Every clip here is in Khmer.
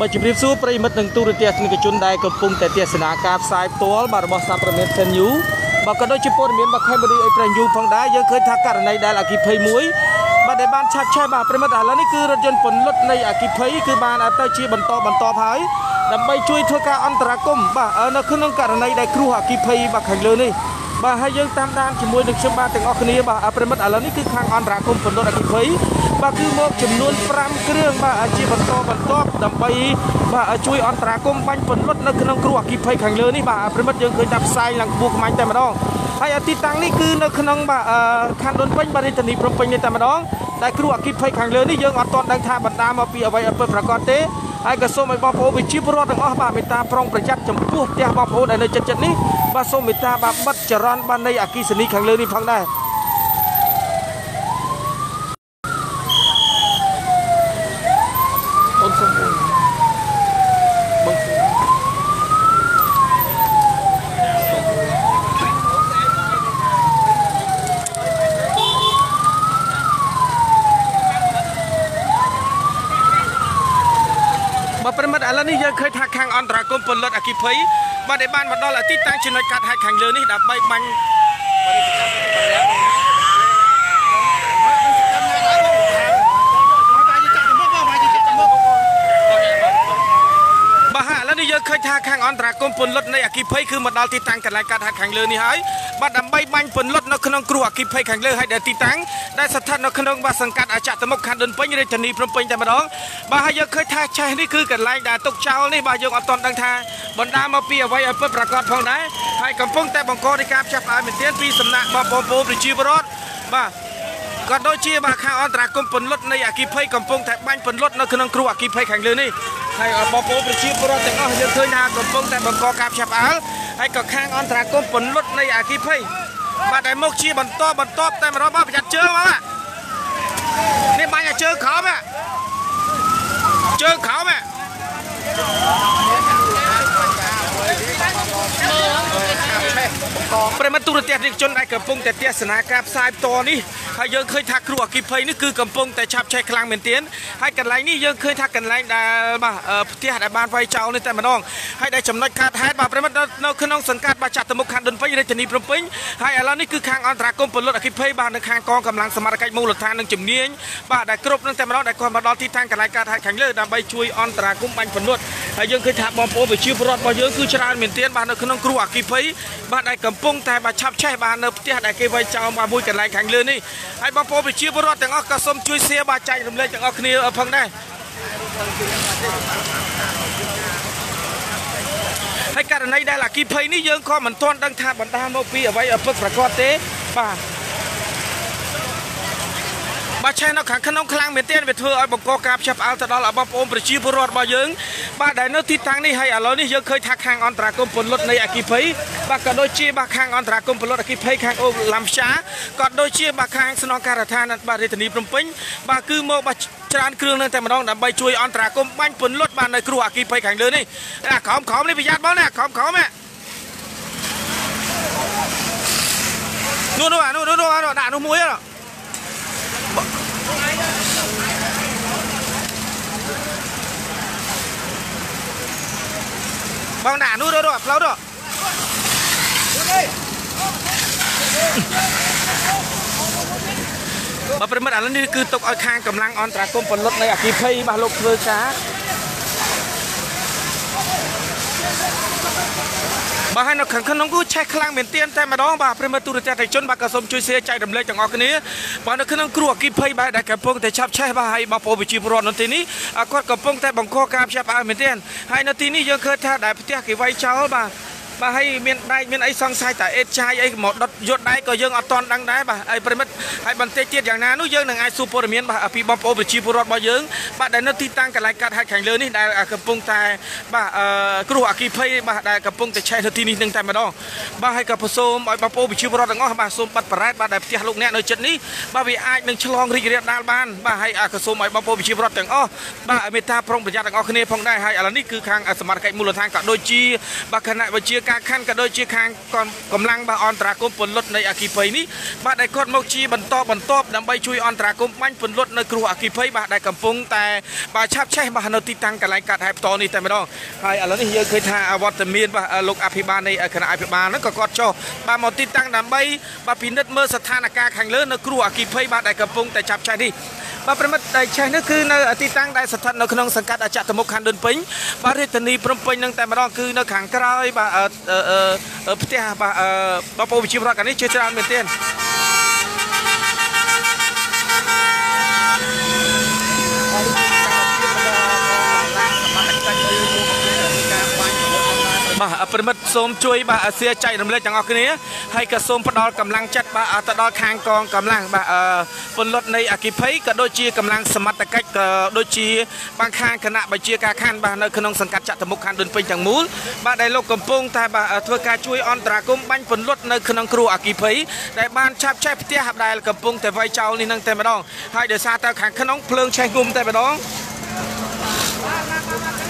បាទជម្រាបសួរប្រិយមិត្តនិងទូរទស្សនិកជនដែលកំពុងតែទស្សនាការផ្សាយផ្ទាល់បាទរបស់សាប្រមេត Ten New បាទក៏ដូចជាព័ត៌មានរបស់ Cambodia អេប្រេងយូផងដែរយើងឃើញថាករណីដែលអគិភ័យមួយបាទដែលបានឆាប់ឆេះបាទប្រិយមិត្តឥឡូវនេះគឺរថយន្តពន្លត់នៃអគិភ័យគឺបានទៅជាបន្តបន្តហើយដើម្បីជួយធ្វើការអន្តរាគមន៍បាទនៅក្នុងករណីដែលគ្រោះអគិភ័យបាទខាងលើនេះ បាទហើយយើងតាមដានជាមួយនឹងខ្ញុំបាទទាំងអស់គ្នាបាទប្រិមិត្តឥឡូវនេះគឺខាងអន្តរាគមន៍ពន្លត់អគិភ័យបាទគឺមកចំនួន5គ្រឿងបាទជាបន្តបន្ទាប់ដើម្បីបាទជួយអន្តរាគមន៍បាញ់ពន្លត់នៅក្នុងគ្រោះអគិភ័យខាងលើនេះបាទប្រិមិត្តយើងឃើញថាផ្សាយឡើងខ្ពស់ខ្មាញ់តែម្ដងហើយទីតាំងនេះគឺនៅក្នុងបាទខណ្ឌដូនពេញបាទរាជធានីភ្នំពេញនេះតែម្ដងដែលគ្រោះអគិភ័យខាងលើនេះយើងអត់ទាន់ដឹងថាបណ្ដាមកពីអ្វីអត់ពិតប្រាកដទេហើយក៏សូមឲ្យបងប្អូនវិជាពលរដ្ឋទាំងអស់បាទមេត្តាប្រុងប្រយ័ត្នចំពោះផ្ទះបងប្អូនដែលនៅចិត្តចិត្តនេះ បាទសូមមេត្តាបាទបិទចរន្តបាននៃអគិសនីខាងលើនេះផងដែរអូនសូមបងបាទប្រិមិត្តឥឡូវនេះយើងឃើញថាខាង អន្តរាគមពលិតអគិភ័យបាទដែលបានមកដល់ទីតាំងចំណុចកាត់ហេតុខាងលើនេះដើម្បីបាញ់បាទឥឡូវនេះ យើងឃើញថាខាងអន្តរាគមពន្លត់នៃអគិភ័យគឺមកដល់ទីតាំងកន្លែងកាត់ហេតុខាងលើនេះហើយបាទដើម្បីបាញ់ពន្លត់នៅក្នុងគ្រោះអគិភ័យខាងលើហើយដែលទីតាំងដែលស្ថិតនៅក្នុងបាទសង្កាត់អចតមុខខណ្ឌដុនពេញរាជធានីភ្នំពេញតែម្ដងបាទហើយយើងឃើញថាឆេះនេះគឺកន្លែងដែលទុកចោលនេះបាទយើងអត់ទាន់ដឹងថាបណ្ដាមកពីអ្វីឲ្យពិតប្រាកដផងដែរហើយកំពុងតែបង្កនៃការផ្ចាស់ផ្អើលមែនទែនពីសំណាក់បងប្អូនប្រជាពលរដ្ឋបាទក៏ដូចជាបាទខាងអន្តរាគមពន្លត់នៃអគិភ័យកំពុងតែបាញ់ពន្លត់នៅក្នុងគ្រោះអគិភ័យខាងលើនេះ ហើយបងប្អូនប្រជាពលរដ្ឋទាំងអស់យើងឃើញថាកំពុងតែបង្កការផ្ចាស់ផ្អើលហើយក៏ខាងអន្តរាគមពន្លត់នៃអគិភ័យបាទដែលមកជាបន្តបន្តតែម្ដងបាទប្រយ័ត្នជើងបាទនេះបាញ់ឲ្យជើងក្រោមជើងក្រោម ប្រិមត្តទូរទស្សនិកជនដែលកំពុងតែទស្សនាការផ្សាយផ្ទាល់នេះហើយយើងឃើញថាគ្រោះអគិភ័យនេះគឺកំពុងតែឆាប់ឆេះខ្លាំងមែនទែនហើយកន្លែងនេះយើងឃើញថាកន្លែងដែលបាទផ្ទះដែលបានវាយចោលនេះតែម្ដងហើយដែលចំណុចខាតហេតុបាទប្រិមត្តនៅក្នុងសង្កាត់បាចាត់តមុខខណ្ឌដុនពេញរាជធានីភ្នំពេញហើយឥឡូវនេះគឺខាងអន្តរាគមពលរដ្ឋអគិភ័យបាទនៅខាងកងកម្លាំងសមត្ថកិច្ចមូលដ្ឋាននិងជំនាញបាទដែលគ្រប់នឹងតែម្ដងដែលគាត់មកដល់ទីតាំងកន្លែងកាត់ហេតុខាងលើដើម្បីជួយអន្តរាគមបាញ់ពន្លត់ហើយយើងឃើញថាបងប្អូនប្រជាពលរដ្ឋរបស់យើងគឺច្រើនមែនទែនបាទនៅក្នុងគ្រោះអគិភ័យបាទដែលកំពុងតែបាទឆាប់ឆេះបាទនៅផ្ទះដែលគេវាយចោលមកមួយកន្លែងខាងលើនេះហើយបងប្អូនប្រជាពលរដ្ឋទាំងអស់ក៏សូមជួយ share បាទចែករំលែកទាំងអស់គ្នាផងដែរហើយករណីដែលអគិភ័យនេះយើងក៏មិនទាន់ដឹងថាបណ្ដាលមកពីអ្វីឲ្យពិតប្រាកដទេបាទ បាទឆេះនៅខាងក្នុងខ្លាំងមែនទែនវាធ្វើឲ្យបង្កការផ្ចាប់ផ្អើលទៅដល់បងប្អូនប្រជាពលរដ្ឋរបស់យើងបាទដែលនៅទីតាំងនេះហើយឥឡូវនេះយើងឃើញថាខាងអន្តរាគមពលុតនៃអគិភ័យបាទក៏ដូចជាបាទខាងអន្តរាគមពលុតអគិភ័យខាងអូឡាំផ្សាក៏ដូចជាបាទខាងស្នងការដ្ឋានបាទរាជធានីភ្នំពេញបាទគឺមកបាទច្រើនគ្រឿងនឹងតែម្ដងដើម្បីជួយអន្តរាគមបាញ់ពន្លត់បាទនៅគ្រោះអគិភ័យខាងលើនេះអាក្រោមក្រោមនេះប្រយ័ត្នបងណាក្រោមក្រោមណានោះនោះនោះនោះដាក់នោះមួយហ្នឹង បងដាក់នោះរត់ផ្លូវរត់បាទប្រិមិត្តឥឡូវនេះគឺទុកឲ្យខាងកម្លាំងអន្តរាគមពលុតនៃអគិភ័យបាទលោកធ្វើការ បាទហើយនៅខាងក្នុងគឺឆេះខ្លាំងមែនទែនតែម្ដងបាទប្រិមត្តទូរទស្សនិកជនបាទក៏សូមជួយ share ចែករំលែកទាំងអស់គ្នាបាទនៅក្នុងគ្រោះអគិភ័យបាទដែលកំពុងតែឆាប់ឆេះបាទហើយបងប្អូនប្រជាពលរដ្ឋនៅទីនេះគាត់កំពុងតែបង្កការផ្ចាប់ផ្អើលមែនទែនហើយនៅទីនេះយើងឃើញថាដែលផ្ទះគេវាយចោលបាទ បាទហើយមានដែកមានអីសង្ស័យតែអេតចាយអីមកដុតយកដែកក៏យើងអត់តន់ដឹងដែរបាទហើយប្រិមិត្តហើយបន្តិចទៀតយ៉ាងណានោះយើងនឹងអាចសួរព័ត៌មានបាទពីបងប្អូនប្រជាពលរដ្ឋរបស់យើងបាទដែលនៅទីតាំងកន្លែងកាត់ហេតុខាងលើនេះដែលកំពុងតែបាទអឺគ្រោះអគិភ័យបាទដែលកំពុងតែឆេះនៅទីនេះនឹងតែម្ដងបាទហើយក៏សូមឲ្យបងប្អូនប្រជាពលរដ្ឋទាំងអស់បាទសូមបាត់ប្រែតបាទដែលផ្ទះលោកអ្នកនៅចិត្តនេះបាទវាអាចនឹងឆ្លងរីករាលដាលបានបាទហើយក៏សូមឲ្យបងប្អូនប្រជាពលរដ្ឋទាំងអស់បាទមេត្តាប្រុងប្រយ័ត្នទាំងអស់គ្នាផងដែរហើយឥឡូវនេះគឺខាងសមាជិកមូលដ្ឋានក៏ដូចជាបាទគណៈវិជាការខណ្ឌក៏ដូចជាខាងកម្លាំងបាទអន្តរាគមន៍ពលុតនៃអគិភ័យនេះបាទដែលគាត់មកជាបន្តបន្តដើម្បីជួយអន្តរាគមន៍បាញ់ពលុតនៅគ្រោះអគិភ័យបាទដែលកំពុងតែបាទឆាប់ឆេះបាទនៅទីតាំងកន្លែងកាត់ហែបតនេះតែម្ដងហើយឥឡូវនេះយើងឃើញថាវត្តមានបាទលោកអភិបាលនៃគណៈអភិបាលហ្នឹងក៏គាត់ចុះបាទមកទីតាំងដើម្បីបាទពិនិត្យមើលស្ថានភាពខាងលើនៅគ្រោះអគិភ័យបាទដែលកំពុងតែចាប់ឆេះនេះ បាទប្រិមិត្តដែលឆេះនេះគឺនៅទីតាំងដែលស្ថិតនៅក្នុងសង្កាត់អចតមុខខណ្ឌដូនពេញបាទរាជធានីភ្នំពេញនឹងតែម្ដងគឺនៅខាងក្រោយបាទផ្ទះបាទបងប្អូនវិជារដ្ឋកានេះជាច្រើនមែនទែ បាទប្រិមិត្តសូមជួយបាទសៀចែករំលែកទាំងអស់គ្នាហើយក៏សូមផ្ដល់កម្លាំងចិត្តបាទទៅដល់ខាងកងកម្លាំងបាទពលរដ្ឋនៃអគិភ័យក៏ដូចជាកម្លាំងសមត្ថកិច្ចក៏ដូចជាបាំងខាងគណៈបញ្ជាការខណ្ឌបាទនៅក្នុងសង្កាត់ចតុមុខខណ្ឌដូនពេញទាំងមូលបាទដែលលោកកំពុងតែបាទធ្វើការជួយអន្តរាគមបាញ់ពលរដ្ឋនៅក្នុងគ្រោះអគិភ័យដែលបានឆាប់ឆេះផ្ទះដែលកំពុងតែវាយចោលនេះនឹងតែម្ដងហើយដោយសារតែខាងក្នុងភ្លើងឆេះងុំតែម្ដងបាទ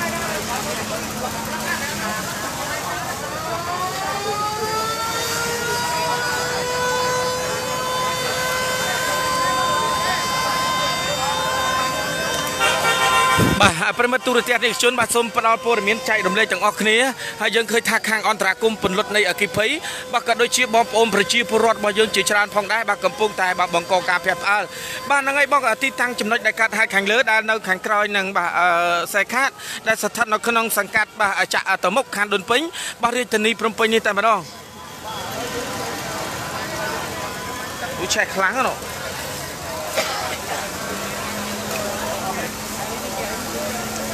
ប្រិមិត្តទូរទស្សនិកជនបាទសូមផ្ដល់ព័ត៌មានចែករំលែកទាំងអស់គ្នាហើយយើងឃើញថាខាងអន្តរាគមពន្លត់នៃអគិភ័យបាទក៏ដូចជាបងប្អូនប្រជាពលរដ្ឋរបស់យើងជាច្រើនផងដែរបាទកំពុងតែបាទបង្កការភ័យផ្អើលបាទហ្នឹងហើយបងទីតាំងចំណុចដែលកាត់ហើយខាងលើដែលនៅខាងក្រោយនឹងបាទខ្សែខាតដែលស្ថិតនៅក្នុងសង្កាត់បាទចាក់តមុខខណ្ឌដូនពេញបាទរាជធានីភ្នំពេញនេះតែម្ដងវាឆេះខ្លាំងណាស់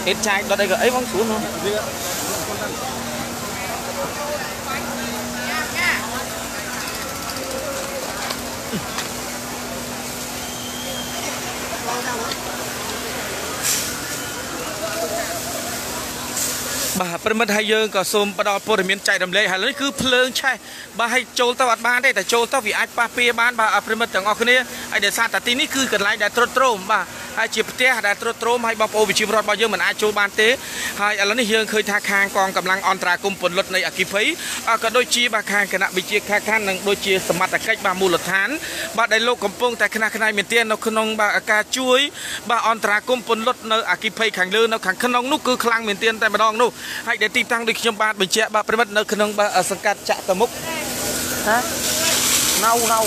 ហេតចាយដុតអីក៏អី បងស្រួលហ្នឹងបាទប្រិមិត្តហើយយើងក៏សូមផ្ដល់ព័ត៌មានចែករំលែកហើយនេះគឺភ្លើងឆេះបាទឲ្យចូលទៅអត់បានទេតែចូលទៅវាអាចប៉ះពាបានបាទប្រិមិត្តទាំងអស់គ្នាហើយដោយសារតែទីនេះគឺកន្លែងដែលត្រុតត្រោមបាទហើយជាផ្ទះដែលត្រុតត្រោមហើយបងប្អូនវិជារដ្ឋរបស់យើងមិនអាចចូលបានទេហើយឥឡូវនេះយើងឃើញថាខាងកងកម្លាំងអន្តរាគមពន្លត់នៃអគិភ័យក៏ដូចជាបាទខាងគណៈវិជាខាខាននិងដូចជាសមត្ថកិច្ចបាទមូលដ្ឋាន បាទដែលលោកកំពុងតែខ្នះខ្នែងមែនទែននៅក្នុងបាទការជួយ បាទអន្តរាគមពន្លត់នៅអគិភ័យខាងលើនៅខាងក្នុងនោះគឺខ្លាំងមែនទែនតែម្ដងនោះហើយដែលទីតាំងដូចខ្ញុំបាទបញ្ជាក់បាទប្រិមិត្តនៅក្នុងបាទសង្កាត់ចាក់តមុខហាណៅណៅ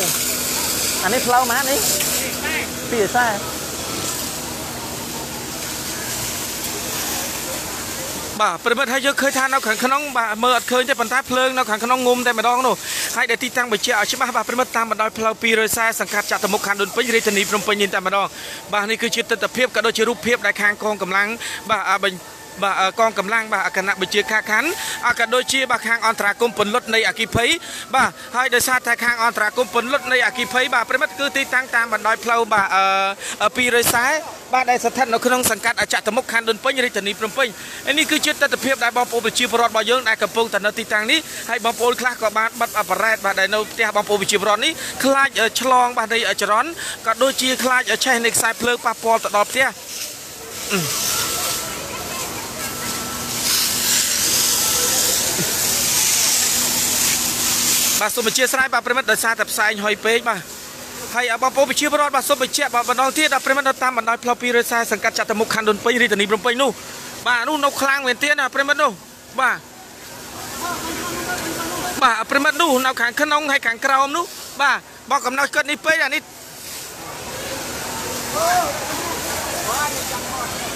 អានេះផ្លូវម៉ានេះពីអសាបាទប្រិមិត្តហើយយើងឃើញថានៅខាងក្នុងបាទមើលអត់ឃើញទេប៉ុន្តែភ្លើងនៅខាងក្នុងងុំតែម្ដងនោះហើយដែលទីតាំងបញ្ជាក់ឲ្យច្បាស់បាទប្រិមិត្តតាមបណ្ដោយផ្លូវ240សង្កាត់ចតុមុខខណ្ឌដូនពេញរាជធានីភ្នំពេញនេះតែម្ដងបាទនេះគឺជាទស្សនវិជ្ជាក៏ដូចជារូបភាពដែលខាងកងកម្លាំងបាទបញ្បាទកងកម្លាំងបាទគណៈបញ្ជាការខណ្ឌក៏ដូចជាបាទខាងអន្តរាគមពន្លត់នៃអគិភ័យបាទហើយដោយសារតែខាងអន្តរាគមពន្លត់នៃអគិភ័យបាទប្រិមិត្តគឺទីតាំងតាមបណ្ដោយផ្លូវបាទ240បាទដែលស្ថិតនៅក្នុងសង្កាត់អចតមុខខណ្ឌដូនពេញរាជធានីភ្នំពេញហើយនេះគឺជាទស្សនវិជ្ជាដែលបងប្អូនប្រជាពលរដ្ឋរបស់យើងដែលកំពុងតែនៅទីតាំងនេះហើយបងប្អូនខ្លះក៏បានបិទអបរ៉ែតបាទដែលនៅផ្ទះបងប្អូនប្រជាពលរដ្ឋនេះខ្លាចឆ្លងបាទនៃចរន្តក៏ដូចជាខ្លាចឆេះនៃខ្សែភ្លើងប៉ះពាល់ទៅដល់ផ្ទះ បាទសូមអធិស្ឋានបាទប្រិមិត្តដោយសារតែផ្សែងហុយពេកបាទហើយបងប្អូនប្រជាពលរដ្ឋបាទសូមបញ្ជាក់បាទម្ដងទៀតដល់ប្រិមិត្តនៅតាមបណ្ដោយផ្លូវ240សង្កាត់ចតុមុខខណ្ឌដូនពេញរាជធានីភ្នំពេញនោះបាទនោះនៅខ្លាំងមែនទៀតណាប្រិមិត្តនោះបាទបាទប្រិមិត្តនោះនៅខាងក្នុងហើយខាងក្រោមនោះបាទបោះកំណត់គាត់នេះពេកអានេះ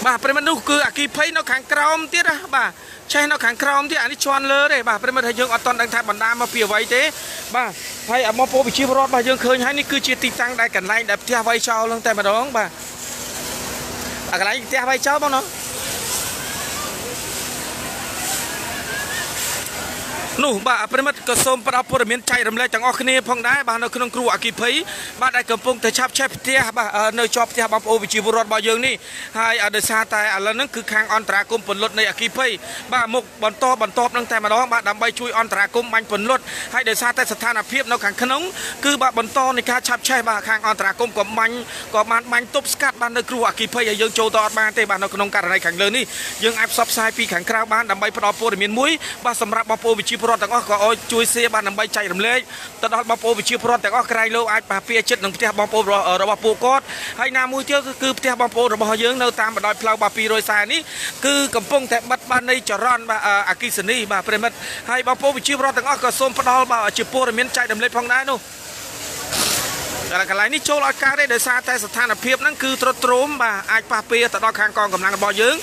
បាទប្រិមិត្តនោះគឺអាគីភ័យនៅខាងក្រោមទៀតណាបាទឆេះនៅខាងក្រោមទៀតអានេះជន់លើទេបាទប្រិមិត្តហើយយើងអត់តន់ដឹងថាបណ្ដាមកពីអ្វីទេបាទហើយអមពោវិជាវរដ្ឋរបស់យើងឃើញហើយនេះគឺជាទីតាំងដែលកន្លែងដែលផ្ទះវាយចោលហ្នឹងតែម្ដងបាទអាកន្លែងផ្ទះវាយចោលបងណោះ នោះបាទប្រិមិត្តក៏សូមផ្ដល់ព័ត៌មានចែករំលែកទាំងអស់គ្នាផងដែរបាទនៅក្នុងគ្រូអគិភ័យបាទដែលកំពុងតែឆាប់ឆេះផ្ទះបាទនៅជាប់ផ្ទះបងប្អូនវិជាពលរដ្ឋរបស់យើងនេះហើយដោយសារតែឥឡូវហ្នឹងគឺខាងអន្តរាគមពន្លត់នៃអគិភ័យបាទមុខបន្តបន្តនឹងតែម្ដងបាទដើម្បីជួយអន្តរាគមបាញ់ពន្លត់ហើយដោយសារតែស្ថានភាពនៅខាងក្នុងគឺបាទបន្តនៃការឆាប់ឆេះបាទខាងអន្តរាគមក៏បាញ់ក៏បានបាញ់ទប់ស្កាត់បាននៅគ្រូអគិភ័យហើយយើងចូលទៅអត់បានទេបាទនៅក្នុងករណីខាងលើនេះយើងអាចផ្សព្វផ្សាយពីខាងក្រៅបានដើម្បីផ្ដល់ព័ត៌មានមួយបាទសម្រាប់បងប្អូនវិជាពលរដ្ឋទាំងអស់ក៏ឲ្យជួយ share បានដើម្បីចែករំលែកទៅដល់បងប្អូនវិជាពលរដ្ឋទាំងអស់ក្រៃលោអាចប៉ះពាចិត្តនឹងផ្ទះបងប្អូនរបស់ពួកគាត់ហើយណាមួយទៀតគឺផ្ទះបងប្អូនរបស់យើងនៅតាមបណ្ដោយផ្លូវបាទ240នេះគឺកំពុងតែបិទបាននៃចរន្តបាទអគិសនីបាទប្រិមិត្តហើយបងប្អូនវិជាពលរដ្ឋទាំងអស់ក៏សូមផ្ដល់បាទជាព័ត៌មានចែករំលែកផងដែរនោះតែកន្លែងនេះចូលឲ្យកើតទេដោយសារតែស្ថានភាពហ្នឹងគឺទ្រុឌទ្រោមបាទអាចប៉ះពាល់ទៅដល់ខាងកងកម្លាំងរបស់យើង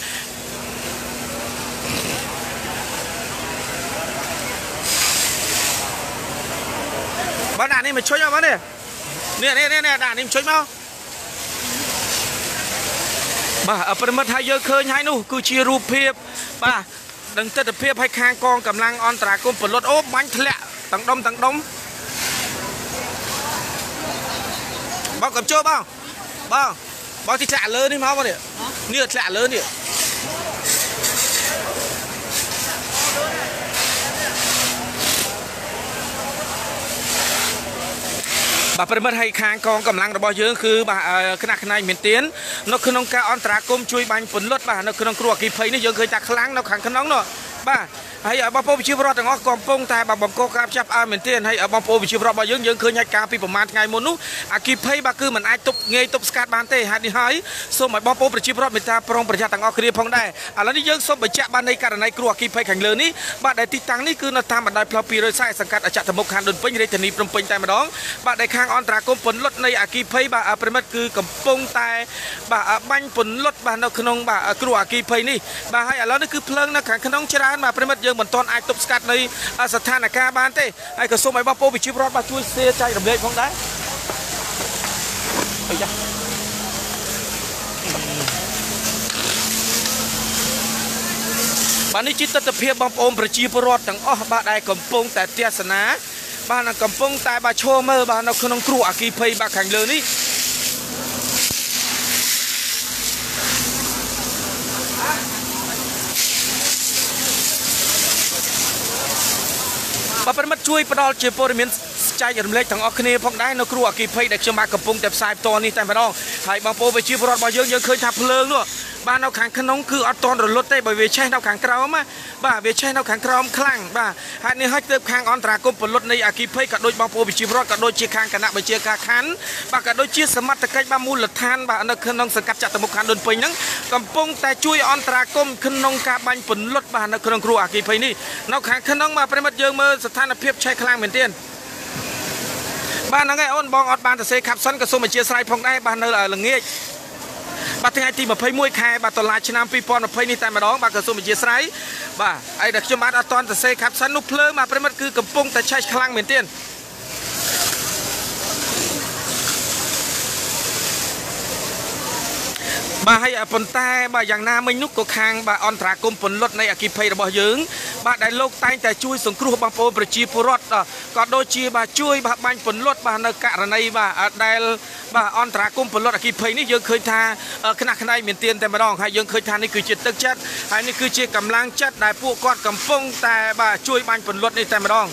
បាទដាក់នេះមកជួយមកបាទនេះនេះនេះនេះដាក់នេះមកជួយមកបាទប្រិមិត្តហើយយើងឃើញហើយនោះគឺជារូបភាពបាទនឹងទស្សនភាពឲ្យខាងកងកម្លាំងអន្តរាគមពលរដ្ឋអូបាញ់ធ្លាក់ទាំងដុំទាំងដុំបងកំចូលបងបងបងទីធ្លាក់លើនេះមកបងនេះនេះធ្លាក់លើនេះ បាទប្រិមិត្តឲ្យខាងកងកម្លាំងរបស់យើងគឺបាទគណៈខ្នែងមានទៀននៅក្នុងការអន្តរាគមជួយបាញ់ពន្លត់បាទនៅក្នុងគ្រោះអគិភ័យនេះយើងឃើញថាខ្លាំងនៅខាងក្នុងនោះបាទហើយបងប្អូនវិជាពលរដ្ឋទាំងអស់កំពុងតែបង្កការចាប់អើមែនទែនហើយបងប្អូនវិជាពលរដ្ឋរបស់យើងយើងឃើញហេតុការណ៍ពីប្រហែលថ្ងៃមុននោះអគិភ័យបាទគឺមិនអាចទប់ងាយទប់ស្កាត់បានទេហេតុនេះហើយសូមឲ្យបងប្អូនប្រជាពលរដ្ឋមេត្តាប្រុងប្រយ័ត្នទាំងអស់គ្នាផងដែរឥឡូវនេះយើងសូមបញ្ជាក់បាននៃករណីគ្រោះអគិភ័យខាងលើនេះបាទដែលទីតាំងនេះគឺនៅតាមបណ្ដោយផ្លូវ240សង្កាត់អចតមុខខណ្ឌដុនពេញរាជធានីភ្នំពេញតែម្ដងបាទដែលខាងអន្តរាគមពន្លត់នៃអគិភ័យបាទប្រិមិត្តគឺកំពុងតែបាទបាញ់ពន្លត់បាទនៅក្នុងបាទគ្រោះអគិភ័យនេះបាទហើយឥឡូវនេះគឺភ្លើងនៅខាងក្នុងច្រើនបាទប្រិមិត្តយើងមិនទាន់អាចទប់ស្កាត់នៃស្ថានភាពបានទេហើយក៏សូមឲ្យបងប្អូនវិជាពលរដ្ឋបាទជួយ share ចែករំលែកផងដែរអីយ៉ាបាទនេះជាទស្សនវិជ្ជាបងប្អូនប្រជាពលរដ្ឋទាំងអស់បាទដែលកំពុងតែទស្សនាបាទកំពុងតែបាទឈរមើលបាទនៅក្នុងគ្រោះអគិភ័យបាទខាងលើនេះ បាទប្រិមិត្តជួយផ្ដល់ជាព័ត៌មាន ចែករំលែកទាំងអស់គ្នាផងដែរនៅគ្រូអគិភ័យដែលខ្ញុំបាទកំពុងតែផ្សាយផ្ទាល់នេះតែម្ដងហើយបងប្អូនប្រជាពលរដ្ឋរបស់យើងយើងឃើញថាភ្លើងនោះបាទនៅខាងក្នុងគឺអត់តន់រលត់ទេបើវាឆេះនៅខាងក្រោមណាបាទវាឆេះនៅខាងក្រោមខ្លាំងបាទហើយនេះហើយទើបខាងអន្តរាគមពលុតនៃអគិភ័យក៏ដូចបងប្អូនវិជាវរដ្ឋក៏ដូចជាខាងគណៈបញ្ជាការខណ្ឌបាទក៏ដូចជាសមត្ថកិច្ចបាទមូលដ្ឋានបាទនៅក្នុងសង្កាត់ចតុមុខខណ្ឌដូនពេញហ្នឹងកំពុងតែជួយអន្តរាគមក្នុងការបាញ់ពន្លត់បាទនៅក្នុងគ្រូអគិភ័យនេះនៅខាងក្នុងបាទប្រិមិត្តយើងមើលស្ថានភាពឆេះខ្លាំងមែនទែន បាទហ្នឹងហើយអូនបងអត់បានទៅសេខាប់សិនក៏សូមអធិស្ឋានផងដែរបាទនៅល្ងាចបាទថ្ងៃទី21ខែបាទតុលាឆ្នាំ2020នេះតែម្ដងបាទក៏សូមអធិស្ឋានបាទហើយដែលខ្ញុំបាទអត់តន់ទៅសេខាប់សិននោះភ្លើងបាទប្រិមិត្តគឺកំពុងតែឆេះខ្លាំងមែនទែន បាទហើយប៉ុន្តែបាទយ៉ាងណាមិញនោះក៏ខាងបាទអន្តរាគមពន្លត់នៃអគិភ័យរបស់យើង បាទដែលលោកតែងតែជួយសង្គ្រោះបងប្អូនប្រជាពលរដ្ឋក៏ដូចជាបាទជួយបាទបាញ់ពន្លត់បាទនៅករណីបាទដែលបាទអន្តរាគមពន្លត់អគិភ័យនេះយើងឃើញថាគណៈខ្នែងមានទៀនតែម្ដងហើយយើងឃើញថានេះគឺជាទឹកចិត្តហើយនេះគឺជាកម្លាំងចិត្តដែលពួកគាត់កំពុងតែបាទជួយបាញ់ពន្លត់នេះតែម្ដង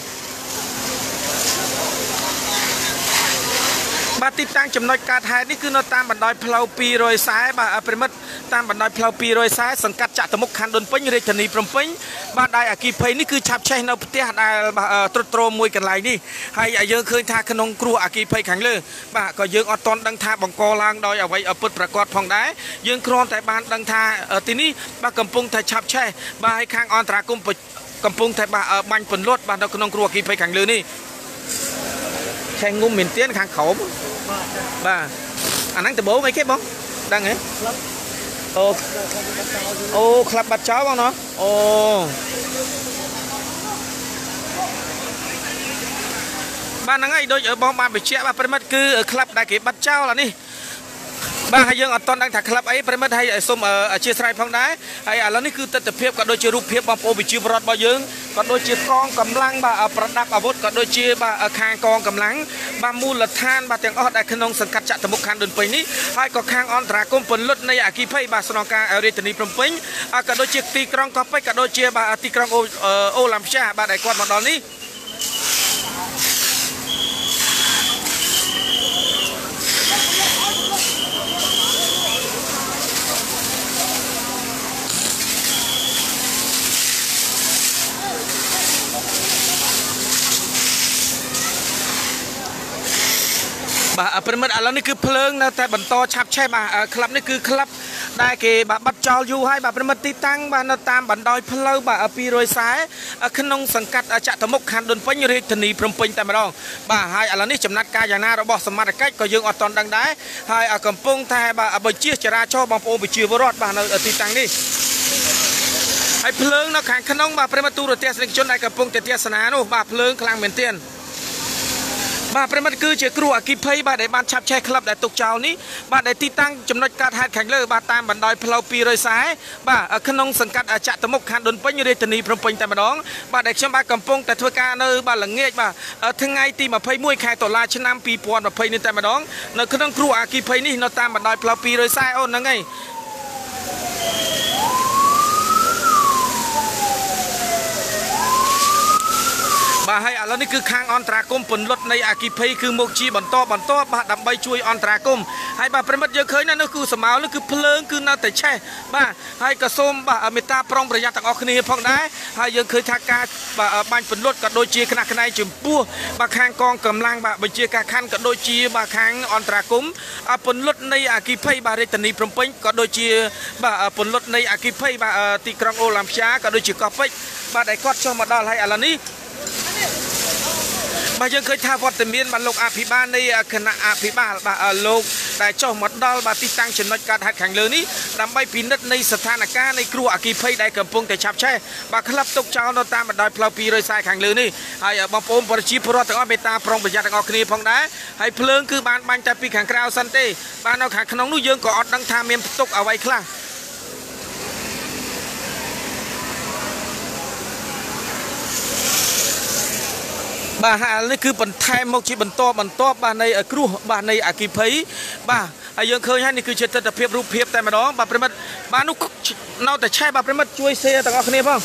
បាទទីតាំងចំណុចកើតហេតុនេះគឺនៅតាមបណ្ដោយផ្លូវ240បាទប្រិមិត្តតាមបណ្ដោយផ្លូវ240សង្កាត់ចតុមុខខណ្ឌដុនពេញរាជធានីភ្នំពេញបាទដែលអគិភ័យនេះគឺឆាប់ឆេះនៅផ្ទះដែលត្រុតត្រោមមួយកន្លែងនេះហើយយើងឃើញថាក្នុងគ្រោះអគិភ័យខាងលើបាទក៏យើងអត់ទាន់ដឹងថាបង្កឡើងដោយអ្វីពិតប្រាកដផងដែរយើងគ្រាន់តែបានដឹងថាទីនេះបាទកំពុងតែឆាប់ឆេះបាទហើយខាងអន្តរាគមកំពុងតែបាទបាញ់ពន្លត់បាទនៅក្នុងគ្រោះអគិភ័យខាងលើនេះឆេះងុំមែនទៀនខាងក្រោម បាទអាហ្នឹងដំបូងអីគេបងដឹងហ៎អូអូក្លាប់បាត់ចោលបងណោះអូបាទហ្នឹងហើយដូចបងបានបញ្ជាក់បាទប្រិមិត្តគឺក្លាប់ដែលគេបាត់ចោលអានេះ បាទហើយយើងអត់តន់ដឹងថាក្លឹបអីប្រិមិត្តហើយសូមអធិស្ឋានផងដែរហើយឥឡូវនេះគឺទស្សនវិជ្ជាក៏ដូចជារូបភាពបងប្អូនវិជាបរដ្ឋរបស់យើងក៏ដូចជាកងកម្លាំងបាទប្រដាប់អាវុធក៏ដូចជាបាទខាងកងកម្លាំងបាទមូលដ្ឋានបាទទាំងអស់ដែលក្នុងសង្កាត់ចតុមុខខណ្ឌដូនពេញនេះហើយក៏ខាងអន្តរាគមពលុតនៃអគិភ័យបាទស្នងការរាជធានីភ្នំពេញក៏ដូចជាទីក្រុងកោះពេជ្រក៏ដូចជាបាទទីក្រុងអូឡាំផ្ទះបាទដែលគាត់មកដល់នេះ បាទប្រិមិត្តឥឡូវនេះគឺភ្លើងនៅតែបន្តឆាប់ឆេះបាទក្លឹបនេះគឺក្លឹបដែលគេបាទបាត់ចោលយូរហើយបាទប្រិមិត្តទីតាំងបាទនៅតាមបណ្ដោយផ្លូវបាទ240ក្នុងសង្កាត់ចតុមុខខណ្ឌដូនពេញរាជធានីភ្នំពេញតែម្ដងបាទហើយឥឡូវនេះចំណាត់ការយ៉ាងណារបស់សមត្ថកិច្ចក៏យើងអត់ទាន់ដឹងដែរហើយកំពុងតែបាទបជាចរាចរណ៍បងប្អូនប្រជាពលរដ្ឋបាទនៅទីតាំងនេះហើយភ្លើងនៅខាងក្នុងបាទប្រិមត្តទូរទស្សនិកជនដែលកំពុងតែទេសនានោះបាទភ្លើងខ្លាំងមែនទែន បាទប្រិមិត្តគឺជាគ្រូអគិភ័យបាទដែលបានឆាប់ឆេះក្លឹបដែលទុកចោលនេះបាទដែលទីតាំងចំណុចកាត់ហេតុខាងលើបាទតាមបណ្ដោយផ្លូវ240បាទក្នុងសង្កាត់ចតុមុខខណ្ឌដូនពេញរាជធានីភ្នំពេញតែម្ដងបាទដែលខ្ញុំបាទកំពុងតែធ្វើការនៅបាទល្ងាចបាទថ្ងៃទី21ខែតុលាឆ្នាំ2020នេះតែម្ដងនៅក្នុងគ្រូអគិភ័យនេះនៅតាមបណ្ដោយផ្លូវ240អូនហ្នឹងហើយ បាទហើយឥឡូវនេះគឺខាងអន្តរាគមពន្លត់នៃអាគិភ័យគឺមកជាបន្តបន្តបាទដើម្បីជួយអន្តរាគមហើយបាទប្រិមិត្តយើងឃើញនៅគឺសមោលគឺភ្លើងគឺនៅតែឆេះបាទហើយក៏សូមបាទមេត្តាប្រុងប្រយ័ត្នទាំងអស់គ្នាផងដែរហើយយើងឃើញថាការបាទបាញ់ពន្លត់ក៏ដូចជាគណៈខ្នែងចំពោះបាទខាងកងកម្លាំងបាទបញ្ជាការខណ្ឌក៏ដូចជាបាទខាងអន្តរាគមពន្លត់នៃអាគិភ័យបាទរាជធានីភ្នំពេញក៏ដូចជាបាទពន្លត់នៃអាគិភ័យបាទទីក្រុងអូឡាំព្យាក៏ដូចជាកោះពេជ្របាទដែលគាត់ចុះមកដល់ហើយឥឡូវនេះ បាទយើងឃើញថាវត្តមានបាទលោកអភិបាលនៃគណៈអភិបាលបាទលោកដែលចុះមកដល់បាទទីតាំងចំណុចកាត់ហេតុខាងលើនេះដើម្បីពិនិត្យនៃស្ថានភាពនៃគ្រោះអគ្គិភ័យដែលកំពុងតែឆាប់ឆេះបាទក្លឹបទុកចោលនៅតាមបណ្ដោយផ្លូវ240ខាងលើនេះហើយបងប្អូនប្រជាពលរដ្ឋទាំងអស់មេត្តាប្រុងប្រយ័ត្នទាំងអស់គ្នាផងដែរហើយភ្លើងគឺបានបាញ់តែពីខាងក្រៅសិនទេបាទនៅខាងក្នុងនោះយើងក៏អត់ដឹងថាមានផ្ទុកអ្វីខ្លះ បាទហើយនេះគឺបន្ថែមមកជាបន្តបន្តបាទនៃគ្រោះបាទនៃអគិភ័យបាទហើយយើងឃើញហើយនេះគឺជាទស្សនវិជ្ជារូបភាពតែម្ដងបាទប្រិមិត្តបាទនោះនៅតែឆេះបាទប្រិមិត្តជួយ share ទាំងអស់គ្នាផង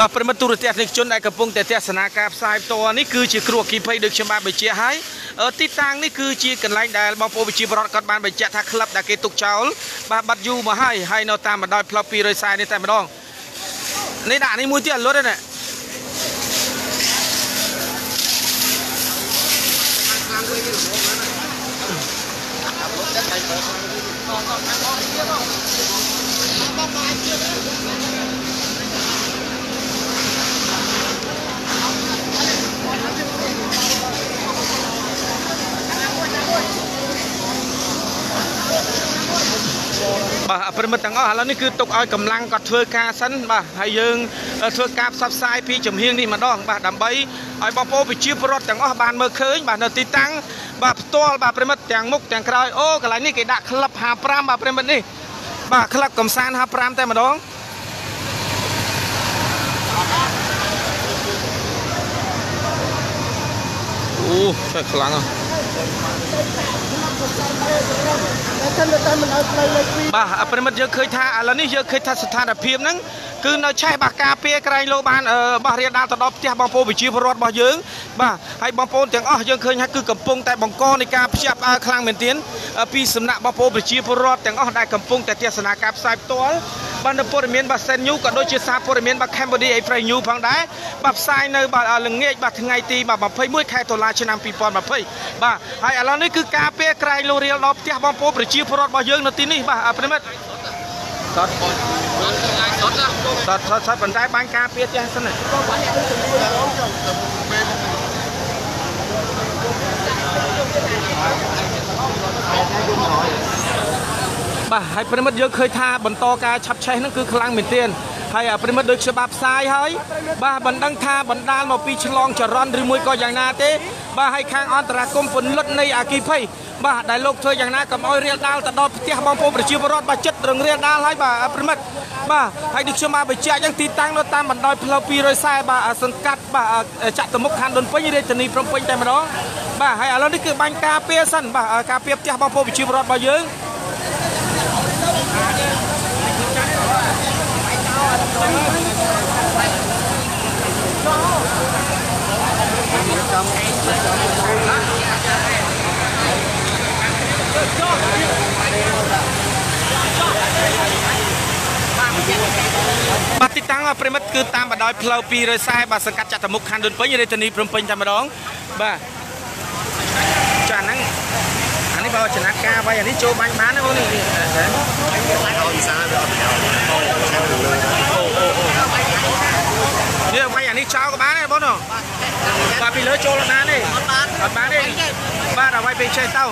បាទប្រិមត្តទូរទស្សនិកជនដែលកំពុងតែទស្សនាការផ្សាយផ្ទាល់នេះគឺជាគ្រោះអគិភ័យដូចខ្ញុំបានបញ្ជាក់ហើយទីតាំងនេះគឺជាកន្លែងដែលបងប្អូនវិជាបរដ្ឋគាត់បានបញ្ជាក់ថាក្លឹបដែលគេទុកចោលបាទបាត់យូរមកហើយហើយនៅតាមបណ្ដោយផ្លូវ240នេះតែម្ដងនេះដាក់នេះមួយទៀតលុតហ្នឹងណាបាទ ប្រិមិត្តទាំងអស់ឥឡូវនេះគឺទុកឲ្យកម្លាំងគាត់ធ្វើការសិនបាទហើយយើងធ្វើការផ្សព្វផ្សាយពីចំហៀងនេះម្ដងបាទដើម្បីឲ្យបងប្អូនប្រជាពលរដ្ឋទាំងអស់បានមើលឃើញបាទនៅទីតាំងបាទផ្ទាល់បាទប្រិមិត្តទាំងមុខទាំងក្រោយអូកន្លែងនេះគេដាក់ក្លឹប55បាទប្រិមិត្តនេះបាទក្លឹបកំសាន្ត55តែម្ដងអូតែខ្លាំងហ៎ បាទប្រិមិត្តយើងឃើញថាឥឡូវនេះយើងឃើញថាស្ថានភាពហ្នឹង គឺនៅឆេះបាទការពារក្រែងលោបានបាទរៀនដាល់ទៅដល់ផ្ទះបងប្អូនប្រជាពលរដ្ឋរបស់យើងបាទហើយបងប្អូនទាំងអស់យើងឃើញថាគឺកំពុងតែបង្កនៃការភ្ជាប់អើខ្លាំងមែនទែនពីសំណាក់បងប្អូនប្រជាពលរដ្ឋទាំងអស់ដែលកំពុងតែទស្សនាការផ្សាយផ្ទាល់បាទនៅព័ត៌មានបាទ Sen News ក៏ដូចជាសារព័ត៌មានបាទ Cambodia Express News ផងដែរបាទផ្សាយនៅបាទល្ងាចបាទថ្ងៃទីបាទ21ខែតុលាឆ្នាំ2020បាទហើយឥឡូវនេះគឺការពារក្រែងលោរៀលដល់ផ្ទះបងប្អូនប្រជាពលរដ្ឋរបស់យើងនៅទីនេះបាទប្រិមិត្ត សតសតសតសតប៉ុន្តែបាញ់ការពារផ្ទះសិនណាបាទហើយប្រិមិត្តយើងឃើញថាបន្តការឆាប់ឆេះហ្នឹងគឺខ្លាំងមែនទែនហើយប្រិមិត្តដូចច្បាប់ផ្សាយហើយបាទមិនដឹងថាបណ្ដាលមកពីឆ្លងចរន្តឬមួយក៏យ៉ាងណាទេបាទហើយខាងអន្តរាគមពន្លត់នៃអាគីភ័យ បាទដែលលោកធ្វើយ៉ាងណាកុំឲ្យរៀលដាលទៅដល់ផ្ទះបងប្អូនប្រជាពលរដ្ឋបាទចិត្តរងរៀលដាលហើយបាទប្រិមិត្តបាទហើយដូចខ្ញុំបានបញ្ជាក់អញ្ចឹងទីតាំងនៅតាមបណ្ដោយផ្លូវ240បាទសង្កាត់បាទចតុមុខខណ្ឌដុនពេញរាជធានីភ្នំពេញតែម្ដងបាទហើយឥឡូវនេះគឺបាញ់ការពារសិនបាទការពារផ្ទះបងប្អូនប្រជាពលរដ្ឋរបស់យើង បាទទីតាំងប្រិមិត្តគឺតាមបណ្ដោយផ្លូវ240បាទសង្កាត់ចតុមុខខណ្ឌដុនពេញរាជធានីភ្នំពេញតែម្ដងបាទចាហ្នឹងអានេះបើចំណាក់ការໄວអានេះចូលបាញ់បានណាបងនេះអូអ៊ីសាវាអត់ប្រយោជន៍អូនេះវាយអានេះចោលក៏បានដែរបងនោះបាទពីលើចូលបានទេអត់បានអត់បានទេបាទឲ្យវាយពេលចេះទៅ